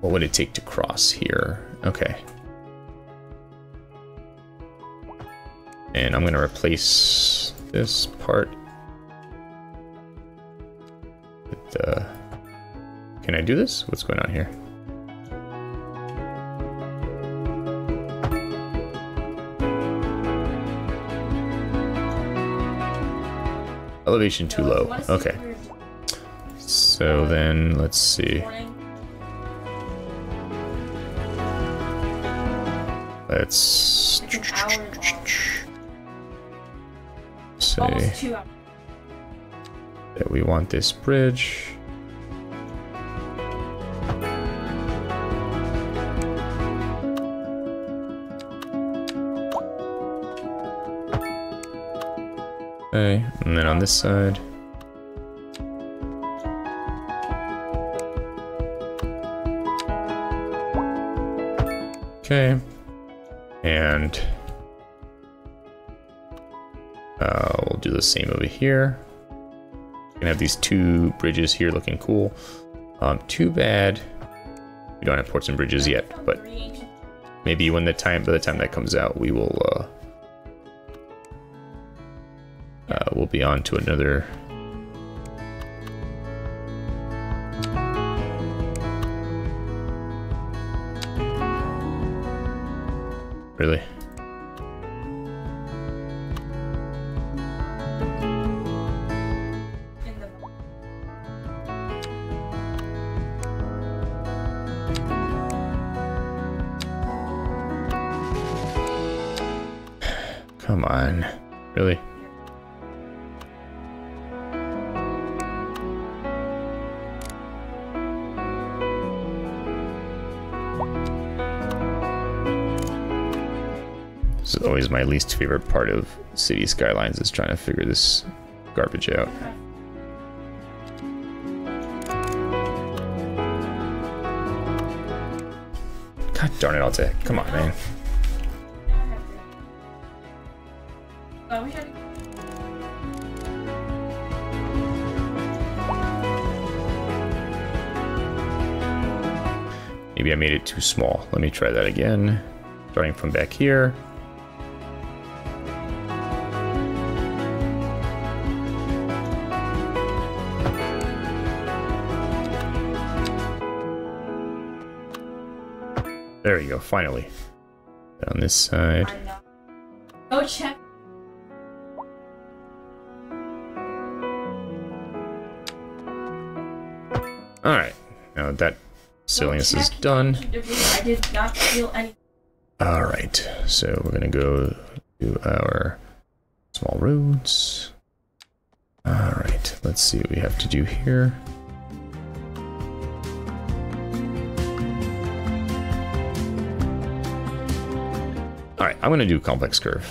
What would it take to cross here? Okay. And I'm gonna replace this part with the... Can I do this? What's going on here? Elevation too low. Okay. So then, let's see. Let's say that we want this bridge. Okay, and then on this side. Okay. And uh, we'll do the same over here. We're gonna have these two bridges here looking cool. Um, too bad we don't have ports and bridges yet, but maybe when the time by the time that comes out, we will uh, uh, we'll be on to another. Least favorite part of Cities Skylines is trying to figure this garbage out. God darn it, Alta. Come on, man. Oh, Maybe I made it too small. Let me try that again. Starting from back here. Finally. On this side. Go check. Alright, now that silliness is done. I did not feel any. Alright, so we're gonna go to our small roads. Alright, let's see what we have to do here. I'm gonna do complex curve.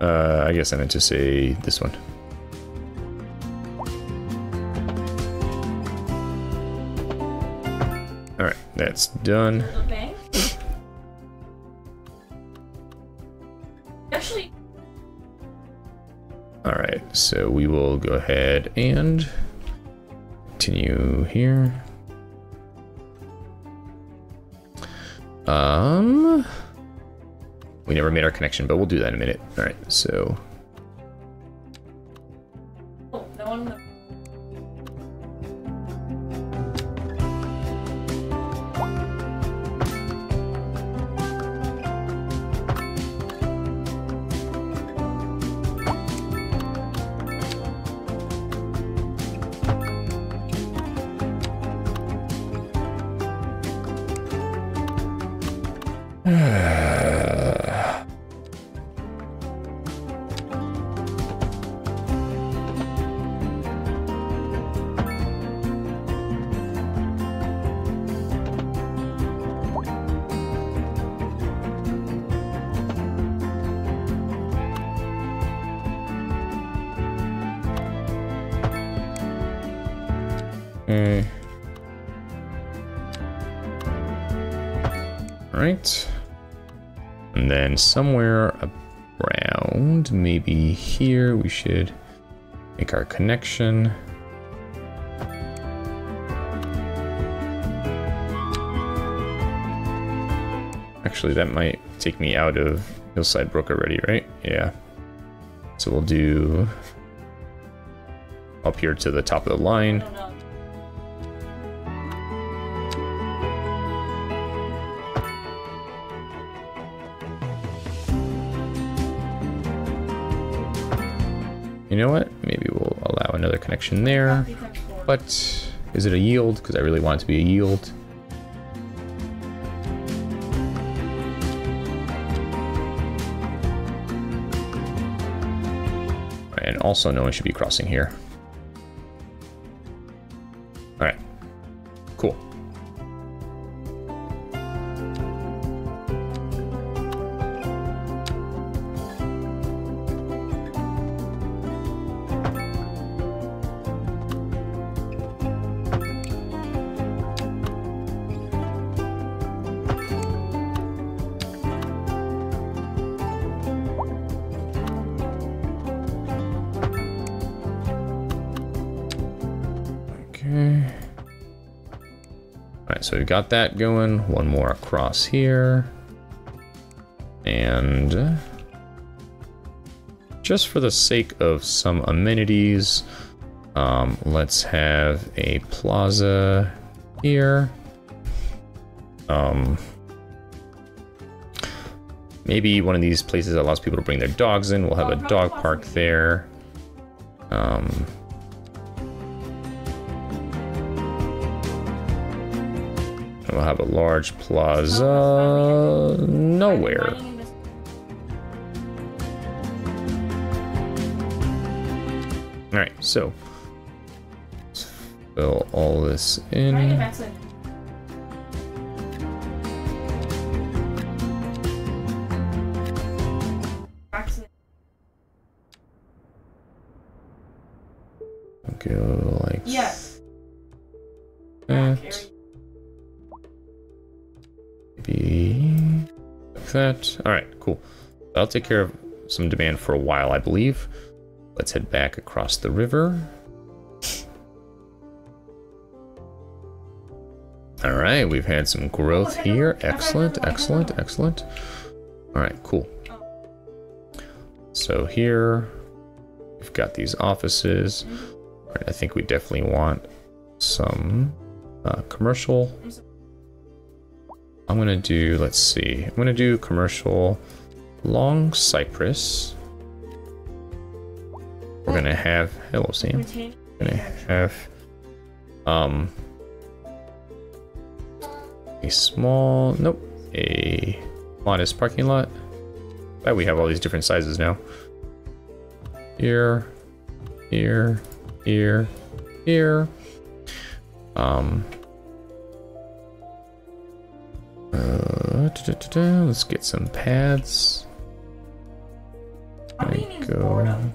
Uh, I guess I meant to say this one. Alright, that's done. Bang. Actually, Alright, so we will go ahead and continue here. Um, we never made our connection, but we'll do that in a minute. Alright, so Mm. Right. And then somewhere around, maybe here, we should make our connection. Actually, that might take me out of Hillside Brook already, right? Yeah. So we'll do up here to the top of the line. You know what? Maybe we'll allow another connection there. But is it a yield? Because I really want it to be a yield. And also no one should be crossing here. Got that going. One more across here. And just for the sake of some amenities, um, let's have a plaza here. Um, maybe one of these places that allows people to bring their dogs in. We'll have a dog park there. Um, have a large plaza nowhere. All right, so fill all this in. That. All right, cool. I'll take care of some demand for a while, I believe. Let's head back across the river. All right, we've had some growth here. Excellent, excellent, excellent. All right, cool. So here, we've got these offices. All right, I think we definitely want some uh, commercial. I'm gonna do, let's see, I'm gonna do commercial long cypress. We're gonna have, hello Sam. We're gonna have um a small, nope, a modest parking lot. Glad we have all these different sizes now. Here, here, here, here. Um. Let's get some pads. There you go.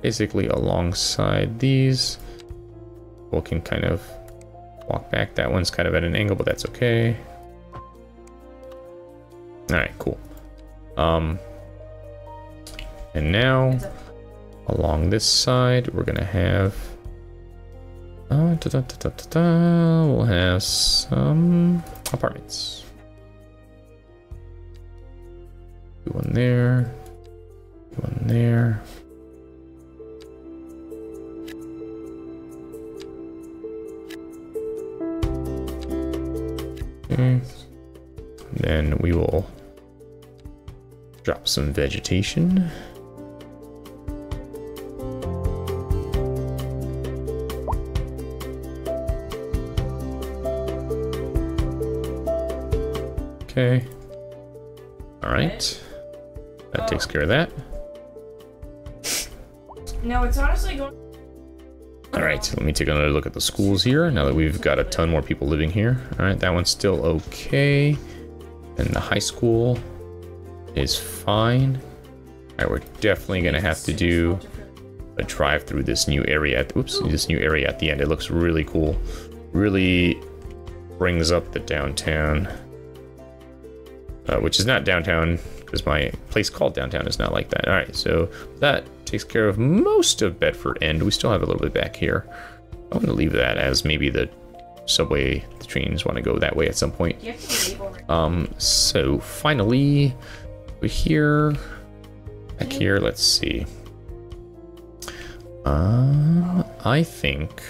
Basically, alongside these, we can kind of walk back. That one's kind of at an angle, but that's okay. All right, cool. Um, and now along this side, we're gonna have. Uh, da, da, da, we'll have some apartments. Do one there. do One there. Okay. Then we will drop some vegetation. Okay. Alright. That oh. takes care of that. No, it's honestly going. Alright, let me take another look at the schools here now that we've got a ton more people living here. Alright, that one's still okay. And the high school is fine. Alright, we're definitely gonna have to do a drive through this new area at oops, this new area at the end. It looks really cool. Really brings up the downtown. Uh, which is not downtown because my place called downtown is not like that. All right, so that takes care of most of Bedford End. We still have a little bit back here. I'm going to leave that as maybe the subway, the trains want to go that way at some point. Um, so finally, we're here, back here, let's see. Um, I think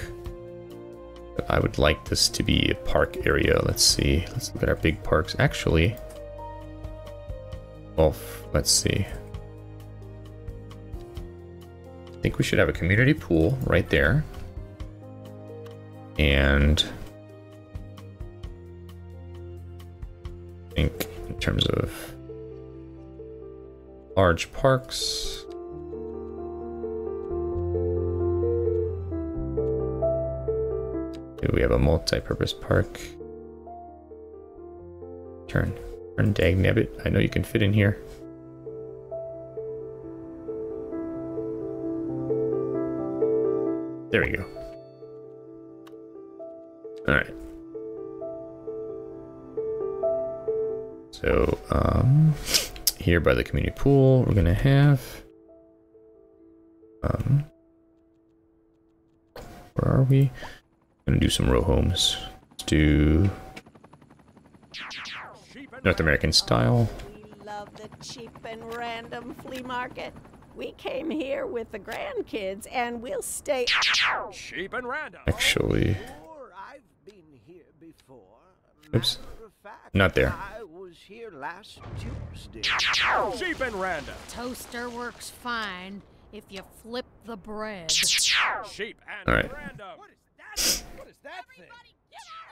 that I would like this to be a park area. Let's see. Let's look at our big parks. Actually, well, let's see. I think we should have a community pool right there. And I think in terms of large parks. We have a multi-purpose park. Turn. Turn dag nabbit. I know you can fit in here. There we go. Alright. So, um, here by the community pool, we're gonna have, um, where are we? Gonna do some row homes. Let's do North American style. We love the cheap and random flea market. We came here with the grandkids and we'll stay. Cheap and random. Actually, I've been here before. Oops. Matter of fact, Not there. I was here last Tuesday. Cheap and random. Toaster works fine if you flip the bread. Cheap and All right. random. What is that? What is that thing?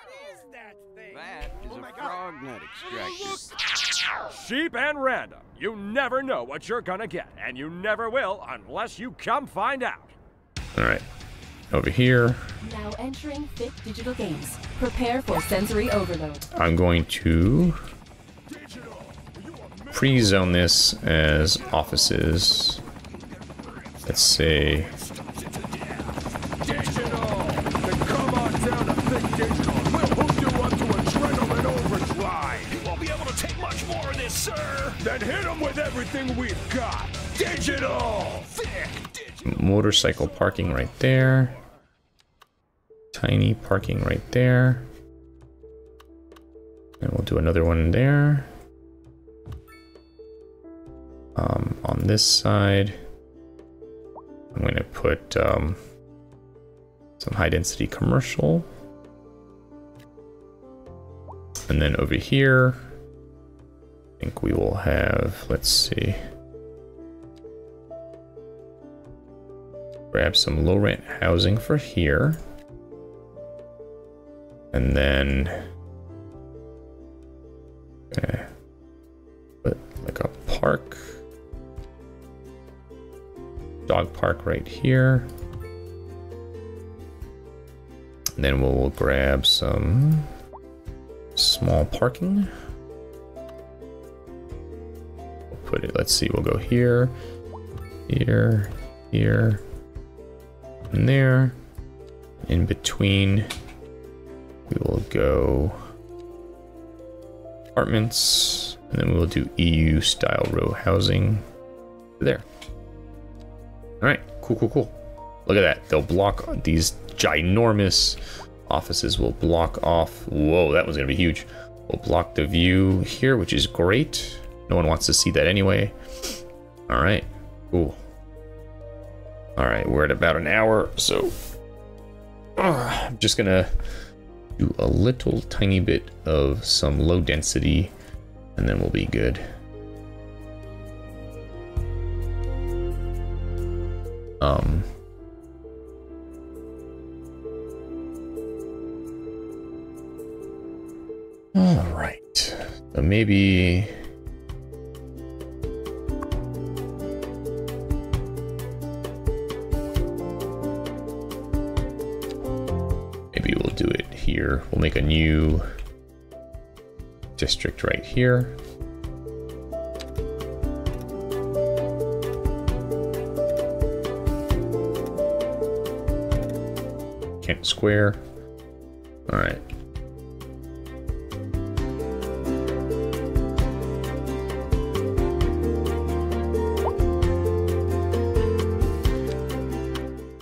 What is that thing? That is oh a frog nut extractor. Cheap and random. You never know what you're gonna get, and you never will unless you come find out. Alright. Over here, Now entering Thick Digital Games. Prepare for sensory overload. I'm going to pre-zone this as offices. Let's say Digital. Motorcycle parking right there. Tiny parking right there. And we'll do another one there. Um, on this side. I'm going to put um, some high density commercial. And then over here, I think we will have, let's see. Grab some low rent housing for here. And then okay, put like a park, dog park right here. And then we'll grab some small parking. We'll put it, let's see, we'll go here, here, here, there. In between, we will go apartments, and then we'll do EU style row housing there. All right, cool, cool, cool. Look at that. They'll block these ginormous offices will block off. Whoa, that was gonna be huge. We'll block the view here, which is great. No one wants to see that anyway. All right, cool. All right, we're at about an hour, so uh, I'm just gonna do a little tiny bit of some low density, and then we'll be good. Um. All right. So maybe do it here. We'll make a new district right here. Kent Square. All right.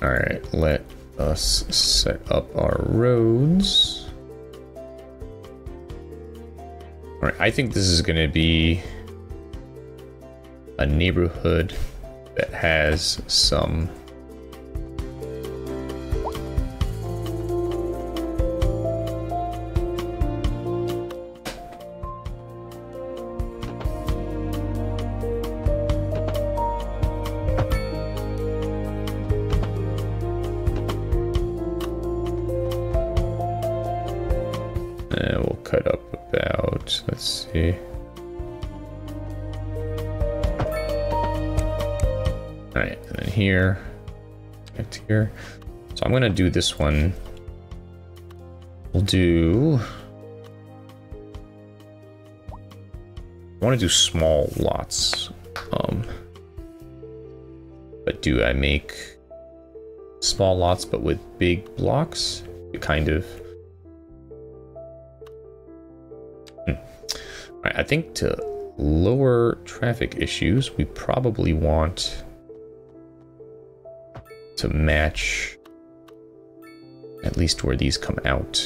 All right, let us set up our roads. All right, I think this is going to be a neighborhood that has some I'm gonna do this one. We'll do. I want to do small lots. Um, but do I make small lots but with big blocks? To kind of Right, I think to lower traffic issues, we probably want to match at least where these come out.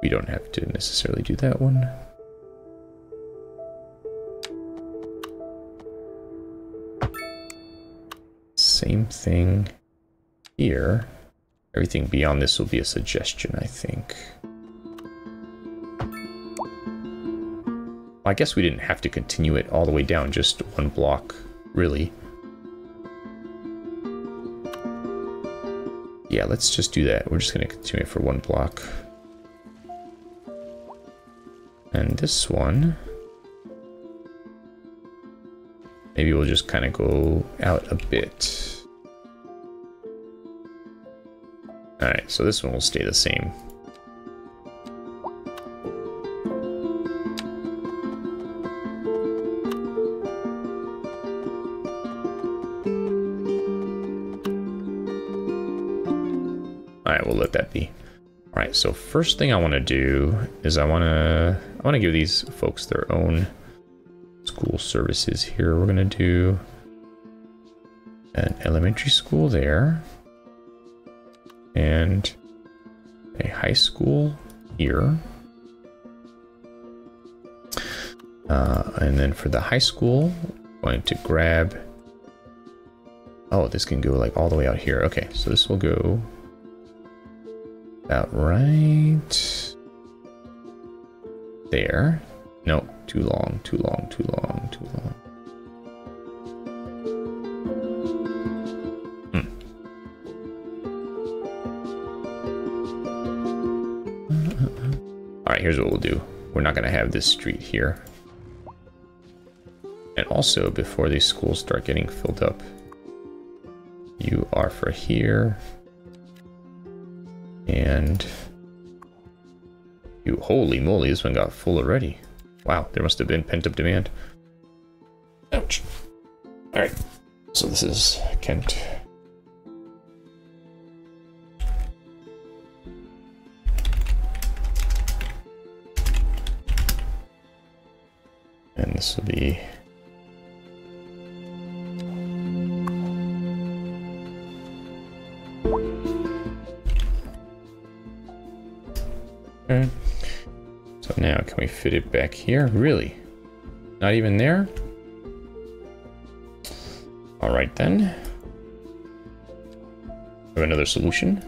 We don't have to necessarily do that one. Same thing here. Everything beyond this will be a suggestion, I think. I guess we didn't have to continue it all the way down, just one block, really. Yeah, let's just do that. We're just going to continue for one block. And this one... Maybe we'll just kind of go out a bit. Alright, so this one will stay the same. So first thing I want to do is I want to I want to give these folks their own school services here. We're going to do an elementary school there and a high school here. Uh, and then for the high school, I'm going to grab. Oh, this can go like all the way out here. Okay, so this will go about right there. No, too long, too long, too long, too long. Hmm. All right, here's what we'll do. We're not to have this street here. And also, before these schools start getting filled up, you are for here. And you, holy moly, this one got full already. Wow, there must have been pent-up demand. Ouch. All right, so this is Kent. And this will be Okay. So now can we fit it back here? Really? Not even there? All right then. Have another solution.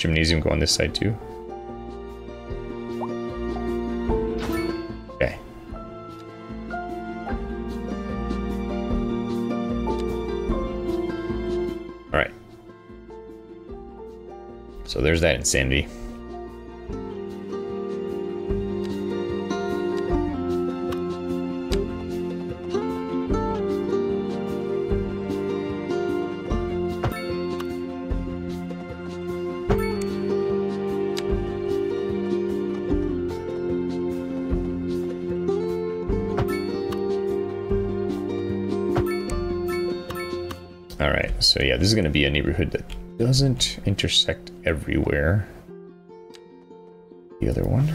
Gymnasium go on this side too. Okay. All right. So there's that insanity. So yeah, this is going to be a neighborhood that doesn't intersect everywhere. The other one.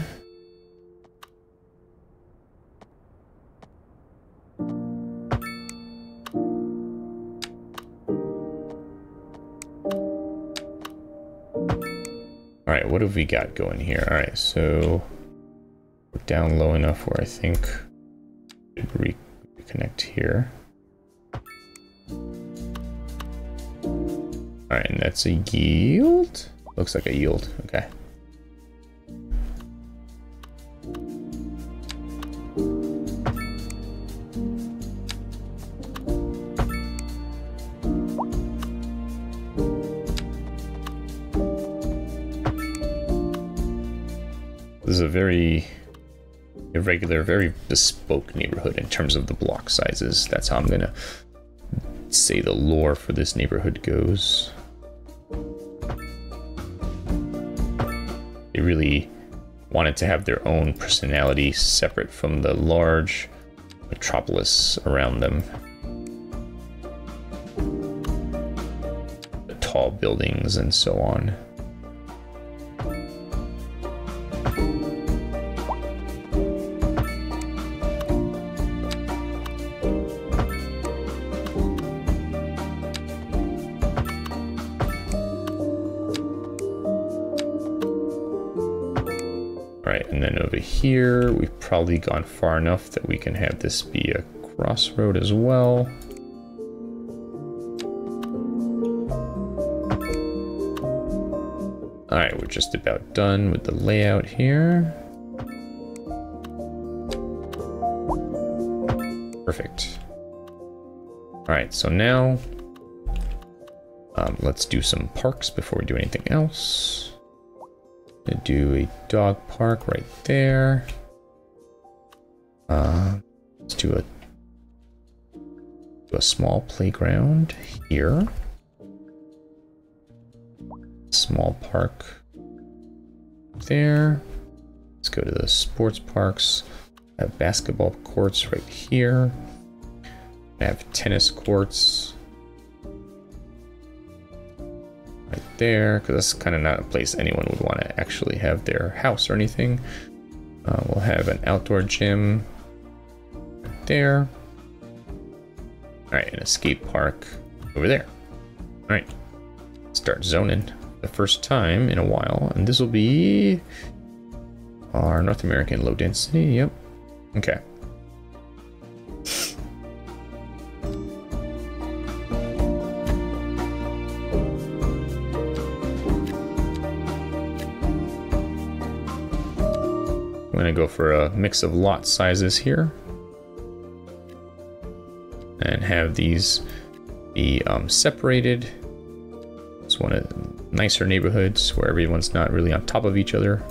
All right, what have we got going here? All right, so we're down low enough where I think reconnect here. That's a yield? Looks like a yield, okay. This is a very irregular, very bespoke neighborhood in terms of the block sizes. That's how I'm gonna say the lore for this neighborhood goes. Really wanted to have their own personality separate from the large metropolis around them. The tall buildings and so on. Probably gone far enough that we can have this be a crossroad as well. All right, we're just about done with the layout here. Perfect. All right, so now um, let's do some parks before we do anything else. Do a dog park right there. Small playground here. Small park there. Let's go to the sports parks. I have basketball courts right here. I have tennis courts right there, because that's kind of not a place anyone would want to actually have their house or anything. Uh, we'll have an outdoor gym there. All right, an escape park over there. All right, start zoning the first time in a while, and this will be our North American low density. Yep. Okay. I'm gonna go for a mix of lot sizes here and have these be um, separated. It's one of nicer neighborhoods where everyone's not really on top of each other.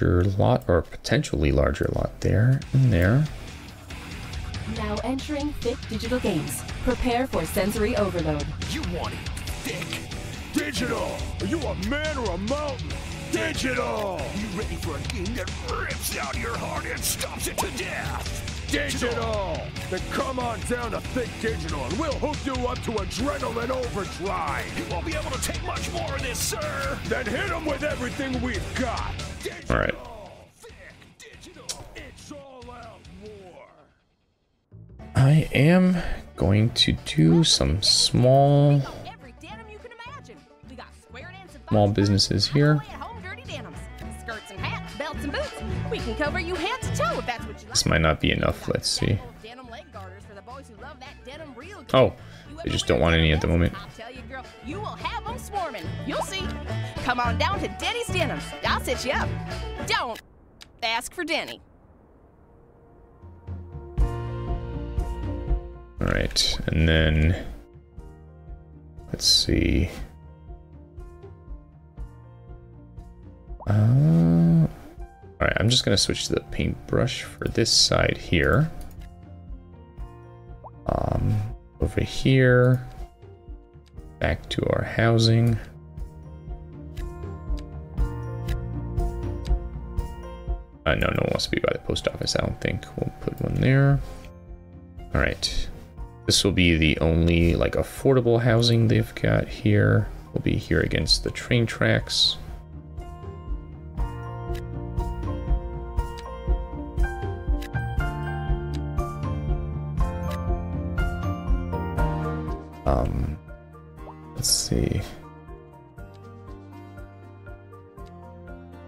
Larger lot or potentially larger lot there and there. Now entering Thick Digital Games. Prepare for sensory overload. You want it thick. Digital! Are you a man or a mountain? Digital! You ready for a game that rips out your heart and stomps it to death? Digital! Then come on down to Thick Digital and we'll hook you up to adrenaline overdrive! You won't be able to take much more of this, sir! Then hit them with everything we've got! All right. I am going to do some small small businesses here. This might not be enough. Let's see. Oh, they just don't want any at the moment. Come on down to Denny's Denims. I'll set you up. Don't ask for Denny. All right, and then let's see. Uh, all right, I'm just gonna switch to the paintbrush for this side here. Um, over here, back to our housing. Uh, no, no one wants to be by the post office. I don't think we'll put one there. All right. This will be the only like affordable housing they've got here. We'll be here against the train tracks. Um, let's see.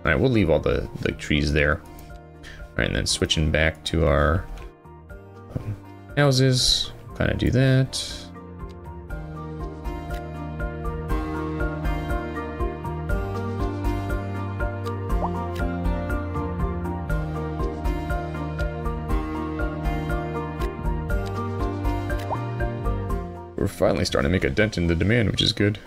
All right, we'll leave all the the trees there. All right, and then switching back to our um, houses, kind of do that. We're finally starting to make a dent in the demand, which is good.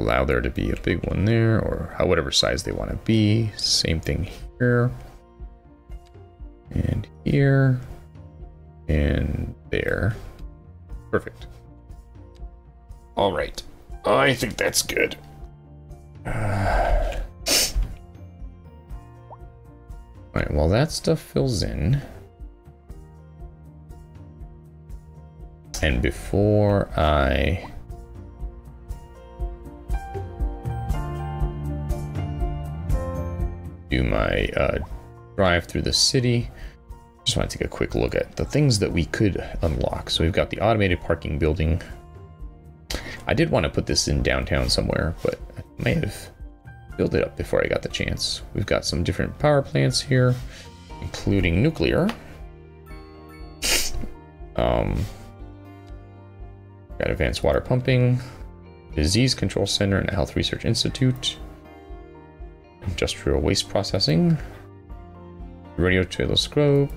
Allow there to be a big one there, or whatever size they want to be. Same thing here. And here. And there. Perfect. All right. I think that's good. Uh, [sighs] all right, while that stuff fills in. And before I do my uh, drive through the city, Just want to take a quick look at the things that we could unlock. So we've got the automated parking building. I did want to put this in downtown somewhere, but I may have built it up before I got the chance. We've got some different power plants here, including nuclear. [laughs] Um, got advanced water pumping, disease control center, and a health research institute. Industrial waste processing, radio telescope,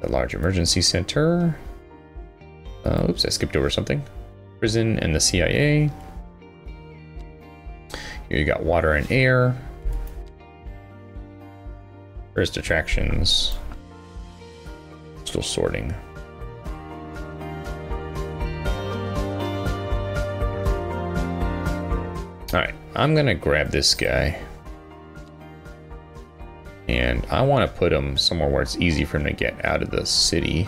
the large emergency center. Uh, oops, I skipped over something. Prison and the CIA. Here you got water and air. First attractions. Still sorting. Alright, I'm gonna grab this guy. And I want to put him somewhere where it's easy for him to get out of the city.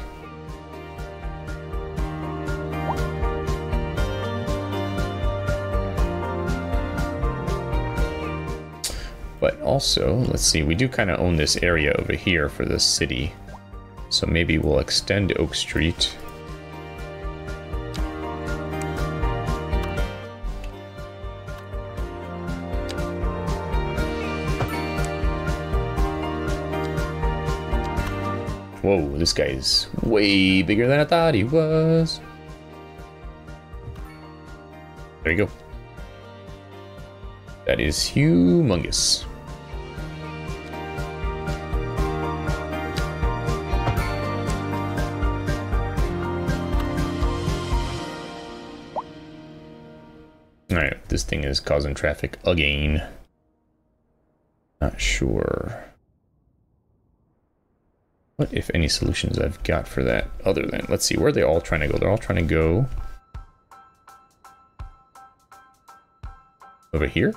But also, let's see, we do kind of own this area over here for the city. So maybe we'll extend Oak Street. Whoa, this guy is way bigger than I thought he was. There you go. That is humongous. Alright, this thing is causing traffic again. Not sure what, if any, solutions I've got for that other than, let's see, where are they all trying to go? They're all trying to go over here.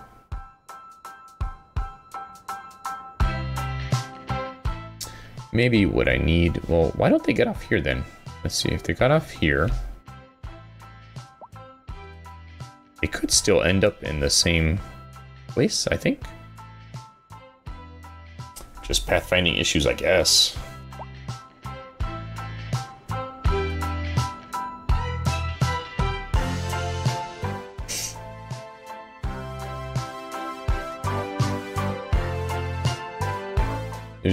Maybe what I need, well, why don't they get off here then? Let's see, if they got off here, they could still end up in the same place, I think. Just pathfinding issues, I guess.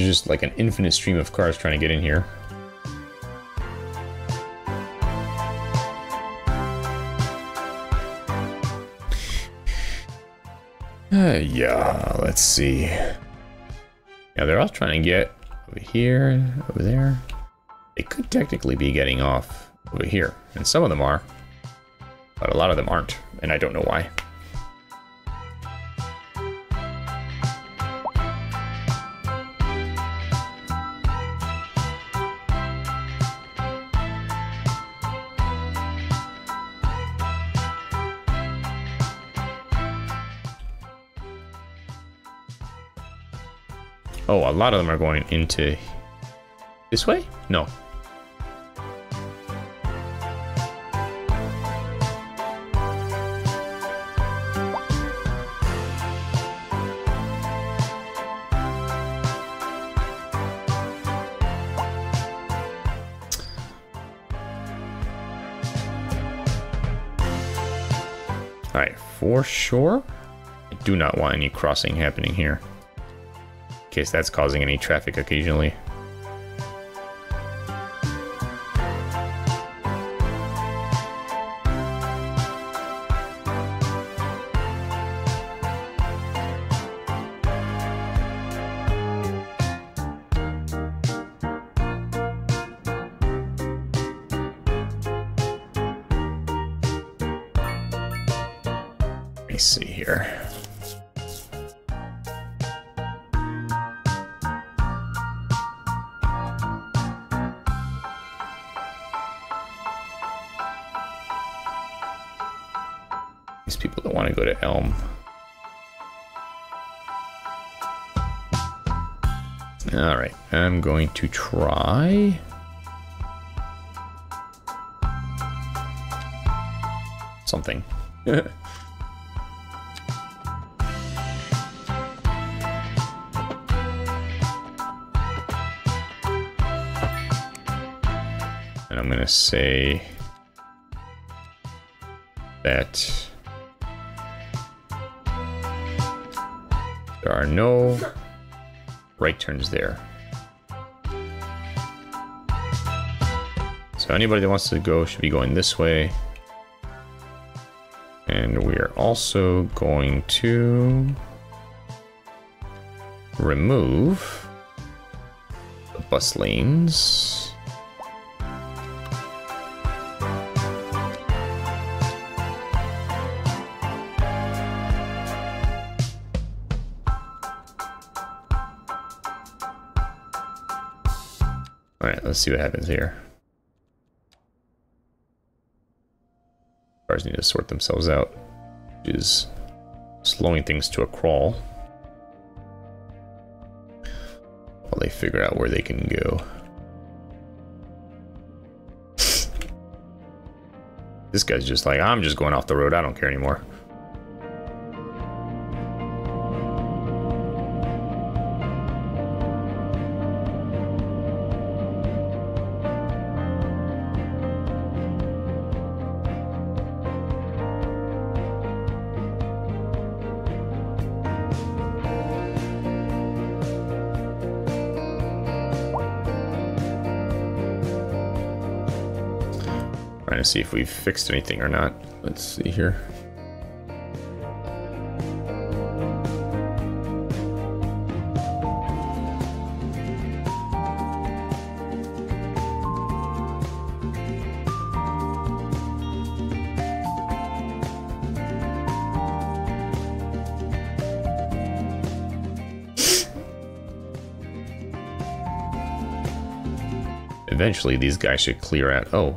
Just like an infinite stream of cars trying to get in here. Uh, yeah, let's see. Yeah, they're all trying to get over here, over there. They could technically be getting off over here, and some of them are, but a lot of them aren't, and I don't know why. A lot of them are going into this way? No. Alright, for sure, I do not want any crossing happening here case that's causing any traffic occasionally. Let me see here. To Elm. All right, I'm going to try. Something. [laughs] And I'm gonna say that no right turns there. So anybody that wants to go should be going this way. And we are also going to remove the bus lanes. Let's see what happens here. Cars need to sort themselves out, which is slowing things to a crawl. While they figure out where they can go. [laughs] this guy's just like, I'm just going off the road, I don't care anymore. See if we've fixed anything or not. Let's see here. Eventually, these guys should clear out. Oh,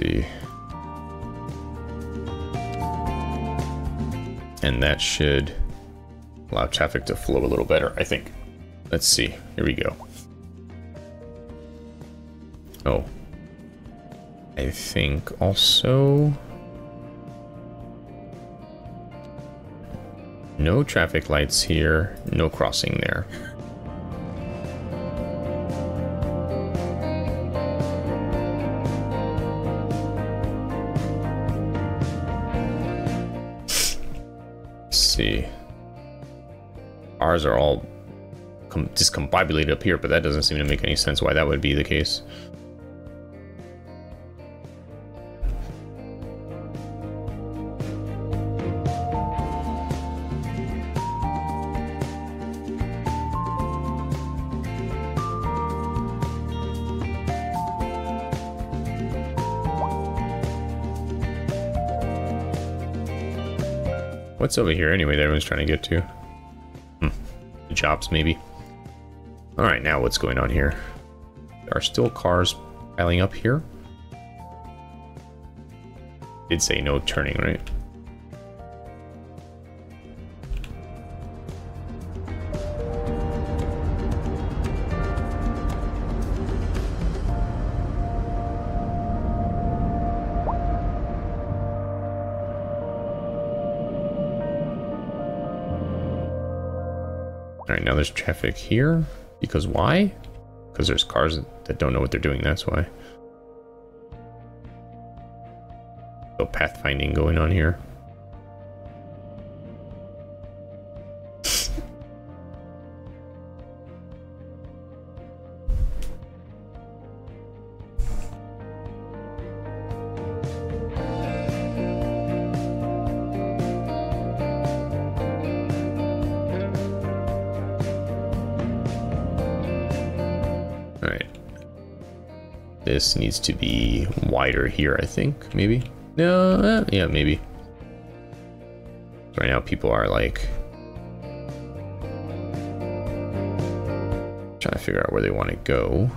see. And that should allow traffic to flow a little better, I think. Let's see. Here we go. Oh. I think also... No traffic lights here, no crossing there. Discombobulated up here, but that doesn't seem to make any sense why that would be the case. What's over here anyway that everyone's trying to get to? Hmm. The chops, maybe. Alright, now what's going on here? There are still cars piling up here. Did say no turning, right? Alright, now there's traffic here. Because why? Because there's cars that don't know what they're doing, that's why. So pathfinding going on here. This needs to be wider here, I think, maybe? No, uh, yeah, maybe. Right now people are like... Trying to figure out where they want to go.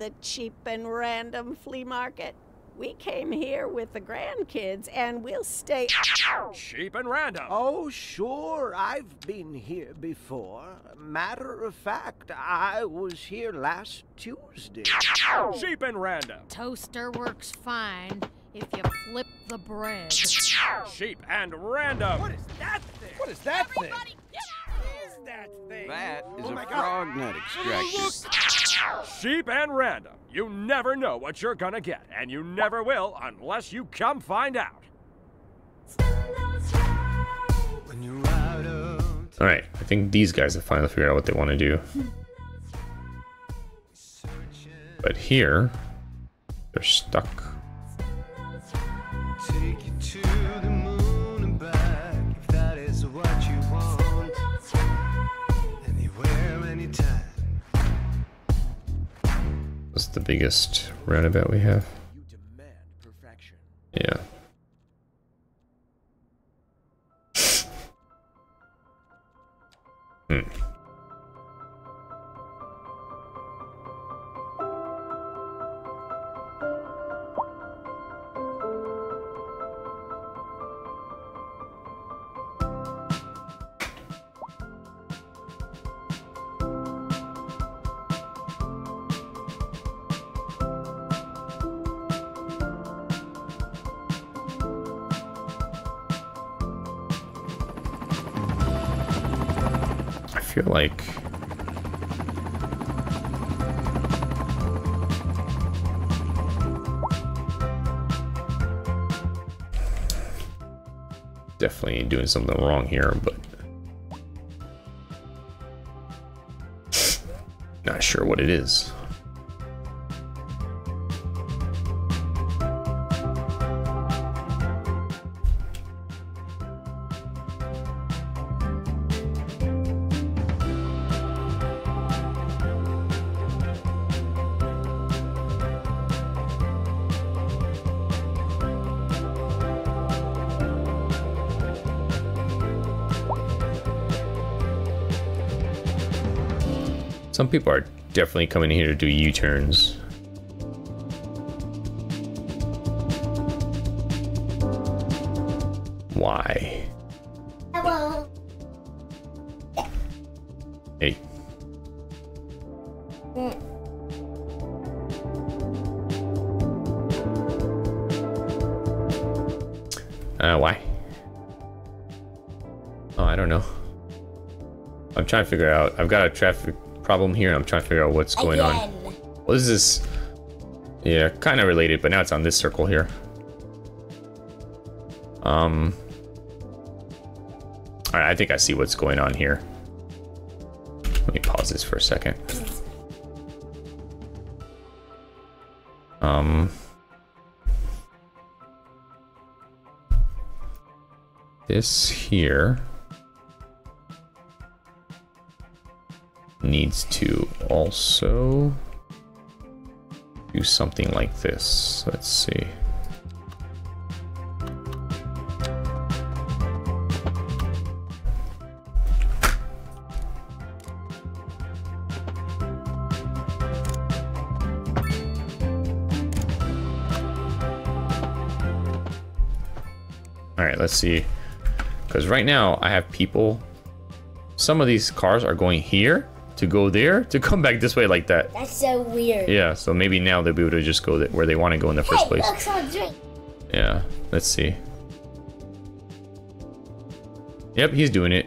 The cheap and random flea market. We came here with the grandkids, and we'll stay. Cheap and random. Oh, sure, I've been here before. Matter of fact, I was here last Tuesday. Cheap and random. Toaster works fine if you flip the bread. Cheap and random. What is that thing? What is that thing? What is that thing? That is Oh a my God. frog nut extraction. Sheep and random. You never know what you're gonna get, and you never will unless you come find out. Alright, I think these guys have finally figured out what they want to do. But here, they're stuck. The biggest roundabout we have? Yeah. Hmm. Feel like definitely doing something wrong here, but not sure what it is. Some people are definitely coming here to do U-turns. Why? Hello. Hey. Uh, why? Oh, I don't know. I'm trying to figure out. I've got a traffic problem here, I'm trying to figure out what's going on. Again. What is this? Yeah, kind of related, but now it's on this circle here. Um. Alright, I think I see what's going on here. Let me pause this for a second. Um. This here needs to also do something like this. Let's see. All right, let's see. Because right now I have people. Some of these cars are going here to go there to [laughs] come back this way like that. That's so weird. Yeah, so maybe now they'll be able to just go where they want to go in the first Hey, place. look. Yeah, let's see. Yep, he's doing it.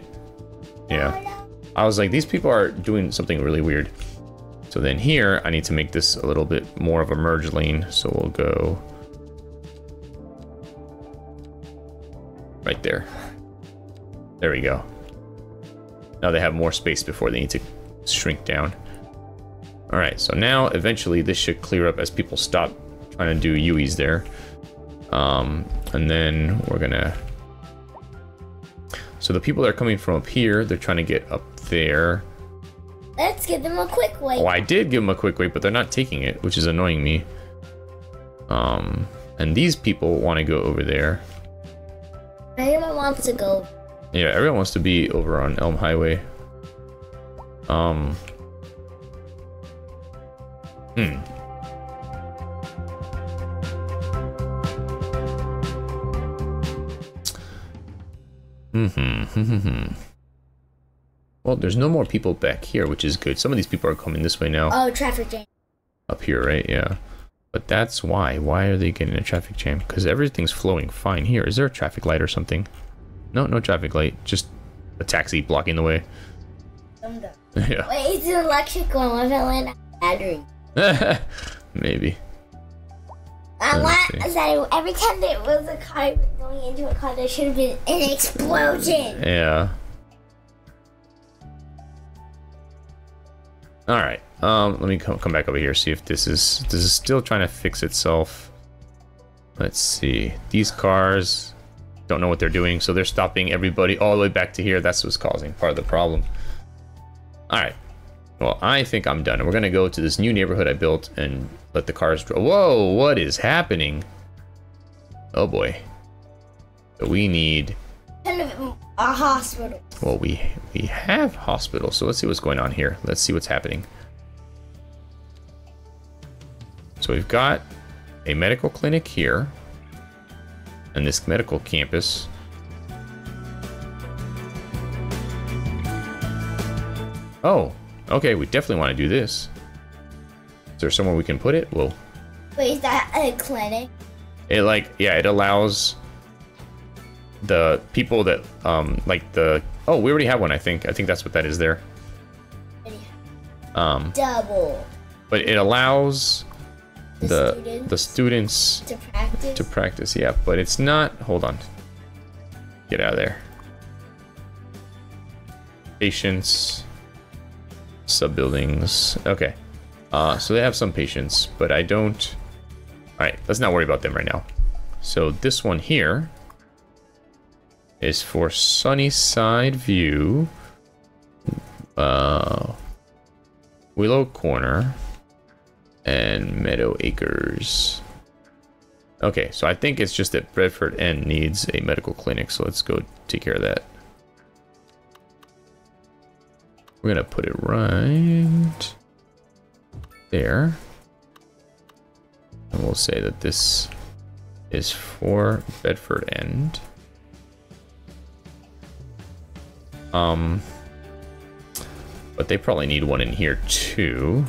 Yeah. Oh, I was like, these people are doing something really weird. So then here, I need to make this a little bit more of a merge lane. So we'll go right there. There we go. Now they have more space before they need to shrink down. All right, so now eventually this should clear up as people stop trying to do UEs there. Um, and then we're gonna. So the people that are coming from up here, they're trying to get up there. Let's give them a quick wait. Oh, I did give them a quick wait, but they're not taking it, which is annoying me. Um, and these people want to go over there. Everyone wants to go. Yeah, everyone wants to be over on Elm Highway. Um. Hmm. Mm-hmm. [laughs] well, there's no more people back here, which is good. Some of these people are coming this way now. Oh, traffic jam. Up here, right? Yeah. But that's why. Why are they getting a traffic jam? Because everything's flowing fine here. Is there a traffic light or something? No, no traffic light. Just a taxi blocking the way yeah. [laughs] Wait, it's an electric one. What if it land on battery? [laughs] Maybe. I want that every time there was a car going into a car, there should have been an explosion. Yeah. All right. Um, let me come come back over here. See if this is this is still trying to fix itself. Let's see. These cars don't know what they're doing, so they're stopping everybody all the way back to here. That's what's causing part of the problem. All right. Well, I think I'm done. We're gonna go to this new neighborhood I built and let the cars. Whoa! What is happening? Oh boy. So we need a hospital. well, we we have hospital, so let's see what's going on here. Let's see what's happening. So we've got a medical clinic here, and this medical campus. Oh, okay. We definitely want to do this. Is there somewhere we can put it? Well, Wait, is that a clinic? it like yeah, it allows the people that um like the oh we already have one I think I think that's what that is there. Um, Double but it allows The the students? the students to practice. to practice. Yeah, but it's not. Hold on. Get out of there. Patients. Sub buildings. Okay. Uh, so they have some patients, but I don't. All right, let's not worry about them right now. So this one here is for Sunnyside View, uh, Willow Corner, and Meadow Acres. Okay, so I think it's just that Bradford End needs a medical clinic, so let's go take care of that. We're gonna put it right there. And we'll say that this is for Bedford End. Um, but they probably need one in here too.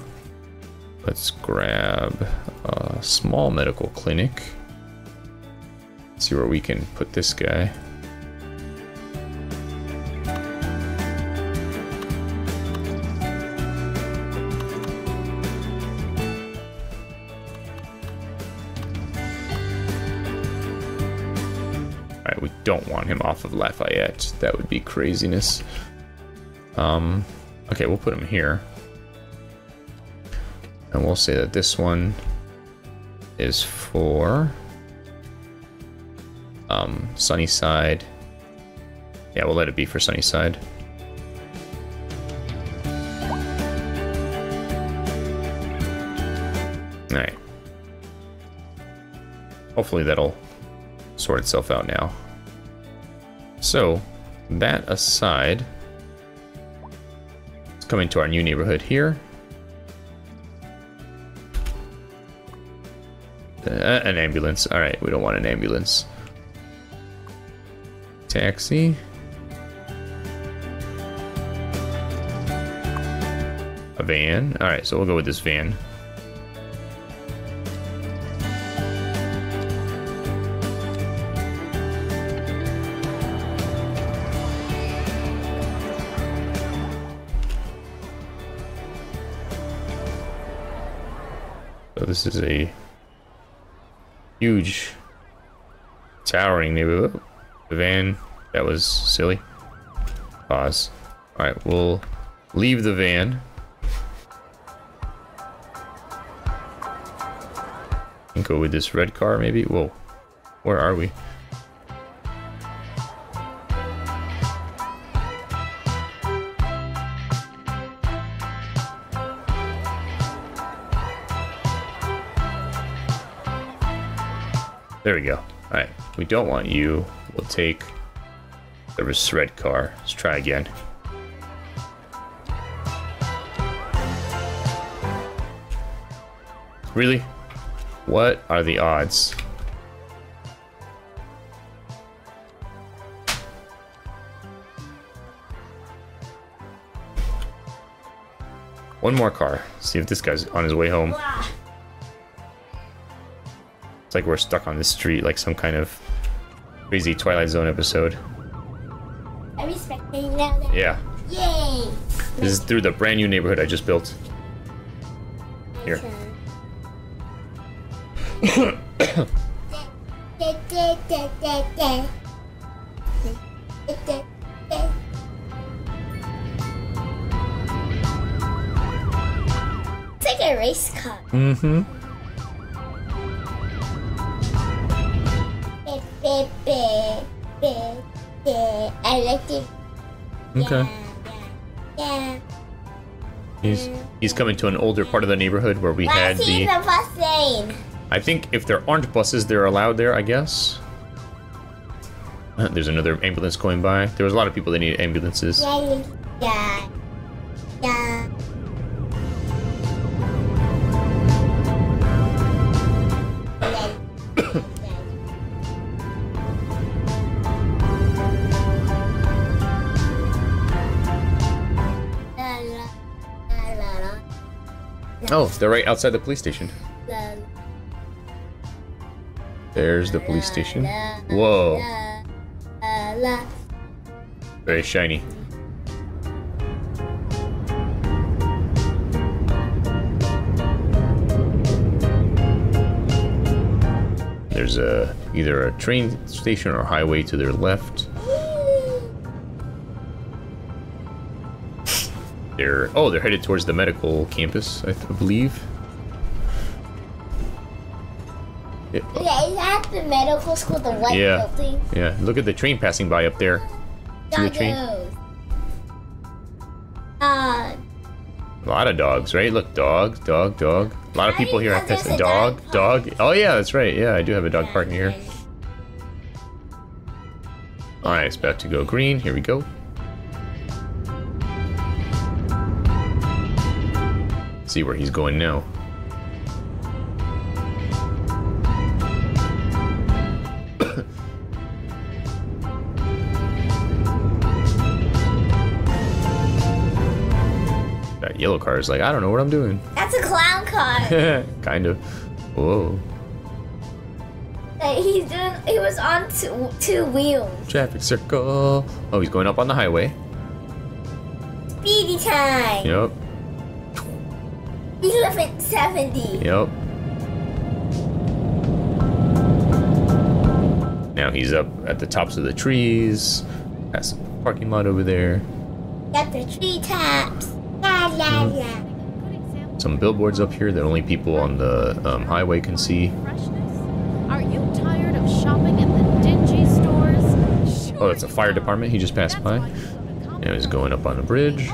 Let's grab a small medical clinic. See where we can put this guy. Don't want him off of Lafayette. That would be craziness. Um, okay, we'll put him here. And we'll say that this one is for um, Sunnyside. Yeah, we'll let it be for Sunnyside. Alright. Hopefully that'll sort itself out now. So, that aside, let's come into our new neighborhood here. Uh, an ambulance. All right, we don't want an ambulance. Taxi. A van. All right, so we'll go with this van. This is a huge, towering. The van, that was silly. Pause. Alright, we'll leave the van. And go with this red car, maybe? Whoa. Where are we? There we go. Alright, we don't want you. We'll take the red car. Let's try again. Really? What are the odds? One more car. See if this guy's on his way home. It's like we're stuck on the street, like some kind of crazy Twilight Zone episode. Are we spectating now? then? Yeah. Yay! This is through the brand new neighborhood I just built. Here. It's like a race car. Mm-hmm. Okay. Yeah. He's he's coming to an older part of the neighborhood where we had the. the bus lane. I think if there aren't buses, they're allowed there. I guess. Uh, There's another ambulance going by. There was a lot of people that needed ambulances. Yeah, yeah, yeah. Oh, they're right outside the police station. There's the police station. Whoa, very shiny. There's a either a train station or highway to their left. They're oh, they're headed towards the medical campus, I, th- believe. Yeah, Yeah, is that the medical school, the white yeah, building? yeah. Look at the train passing by up there. See the train? Uh, A lot of dogs, right? Look, dog, dog, dog. A lot of people here have pets. there's Dog, dog. Oh yeah, that's right. Yeah, I do have a dog parking here. All right, it's about to go green. Here we go. See where he's going now. [coughs] That yellow car is like, I don't know what I'm doing. [laughs] that's a clown car. [laughs] kind of. Whoa. He's doing. He was on two, two wheels. Traffic circle. Oh, he's going up on the highway. Speedy time. Yep. Elephant seventy. Yep. Now he's up at the tops of the trees. Has some parking lot over there. Got the tree tops. La la Mm-hmm. la. Some billboards up here that only people on the um, highway can see. Are you tired of shopping at the dingy stores? Oh, it's a fire department. He just passed by. Now he's going up on the bridge.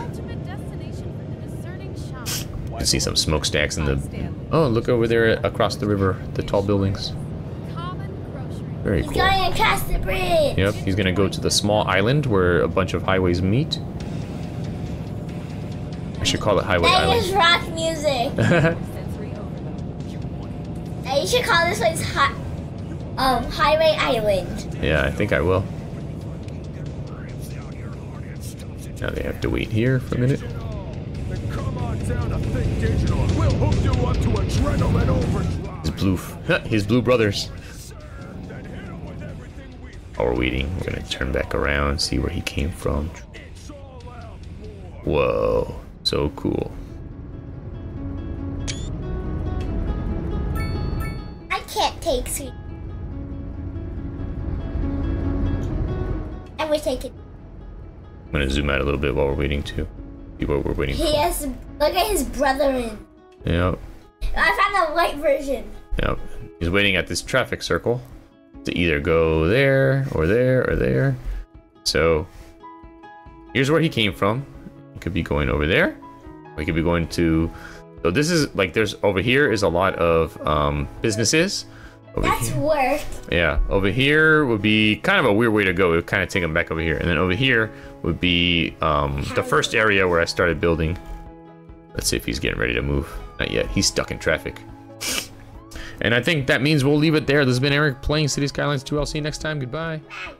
You can see some smokestacks in the. Oh, look over there across the river, the tall buildings. Very He's cool. going across the bridge. Yep, he's gonna go to the small island where a bunch of highways meet. I should call it Highway That is Island. That is rock music. [laughs] You should call this place hi- um, Highway Island. yeah, I think I will. Now they have to wait here for a minute. His blue, [laughs] his blue brothers. While we're waiting, we're gonna turn back around, see where he came from. Whoa, so cool. I can't take sweet. I wish I could. I'm gonna zoom out a little bit while we're waiting too. What we're waiting He for. has. Look at his brother in. Yep, I found a white version. yep. He's waiting at this traffic circle to either go there or there or there. So here's where he came from. He could be going over there. He could be going to. So this is like there's over here is a lot of um, businesses. Over That's here. work. Yeah, over here would be kind of a weird way to go. It would kind of take him back over here, and then over here would be um, the first area where I started building. Let's see if he's getting ready to move. Not yet. He's stuck in traffic. [laughs] And I think that means we'll leave it there. This has been Eric playing Cities Skylines 2. I'll see you next time. Goodbye. Bye.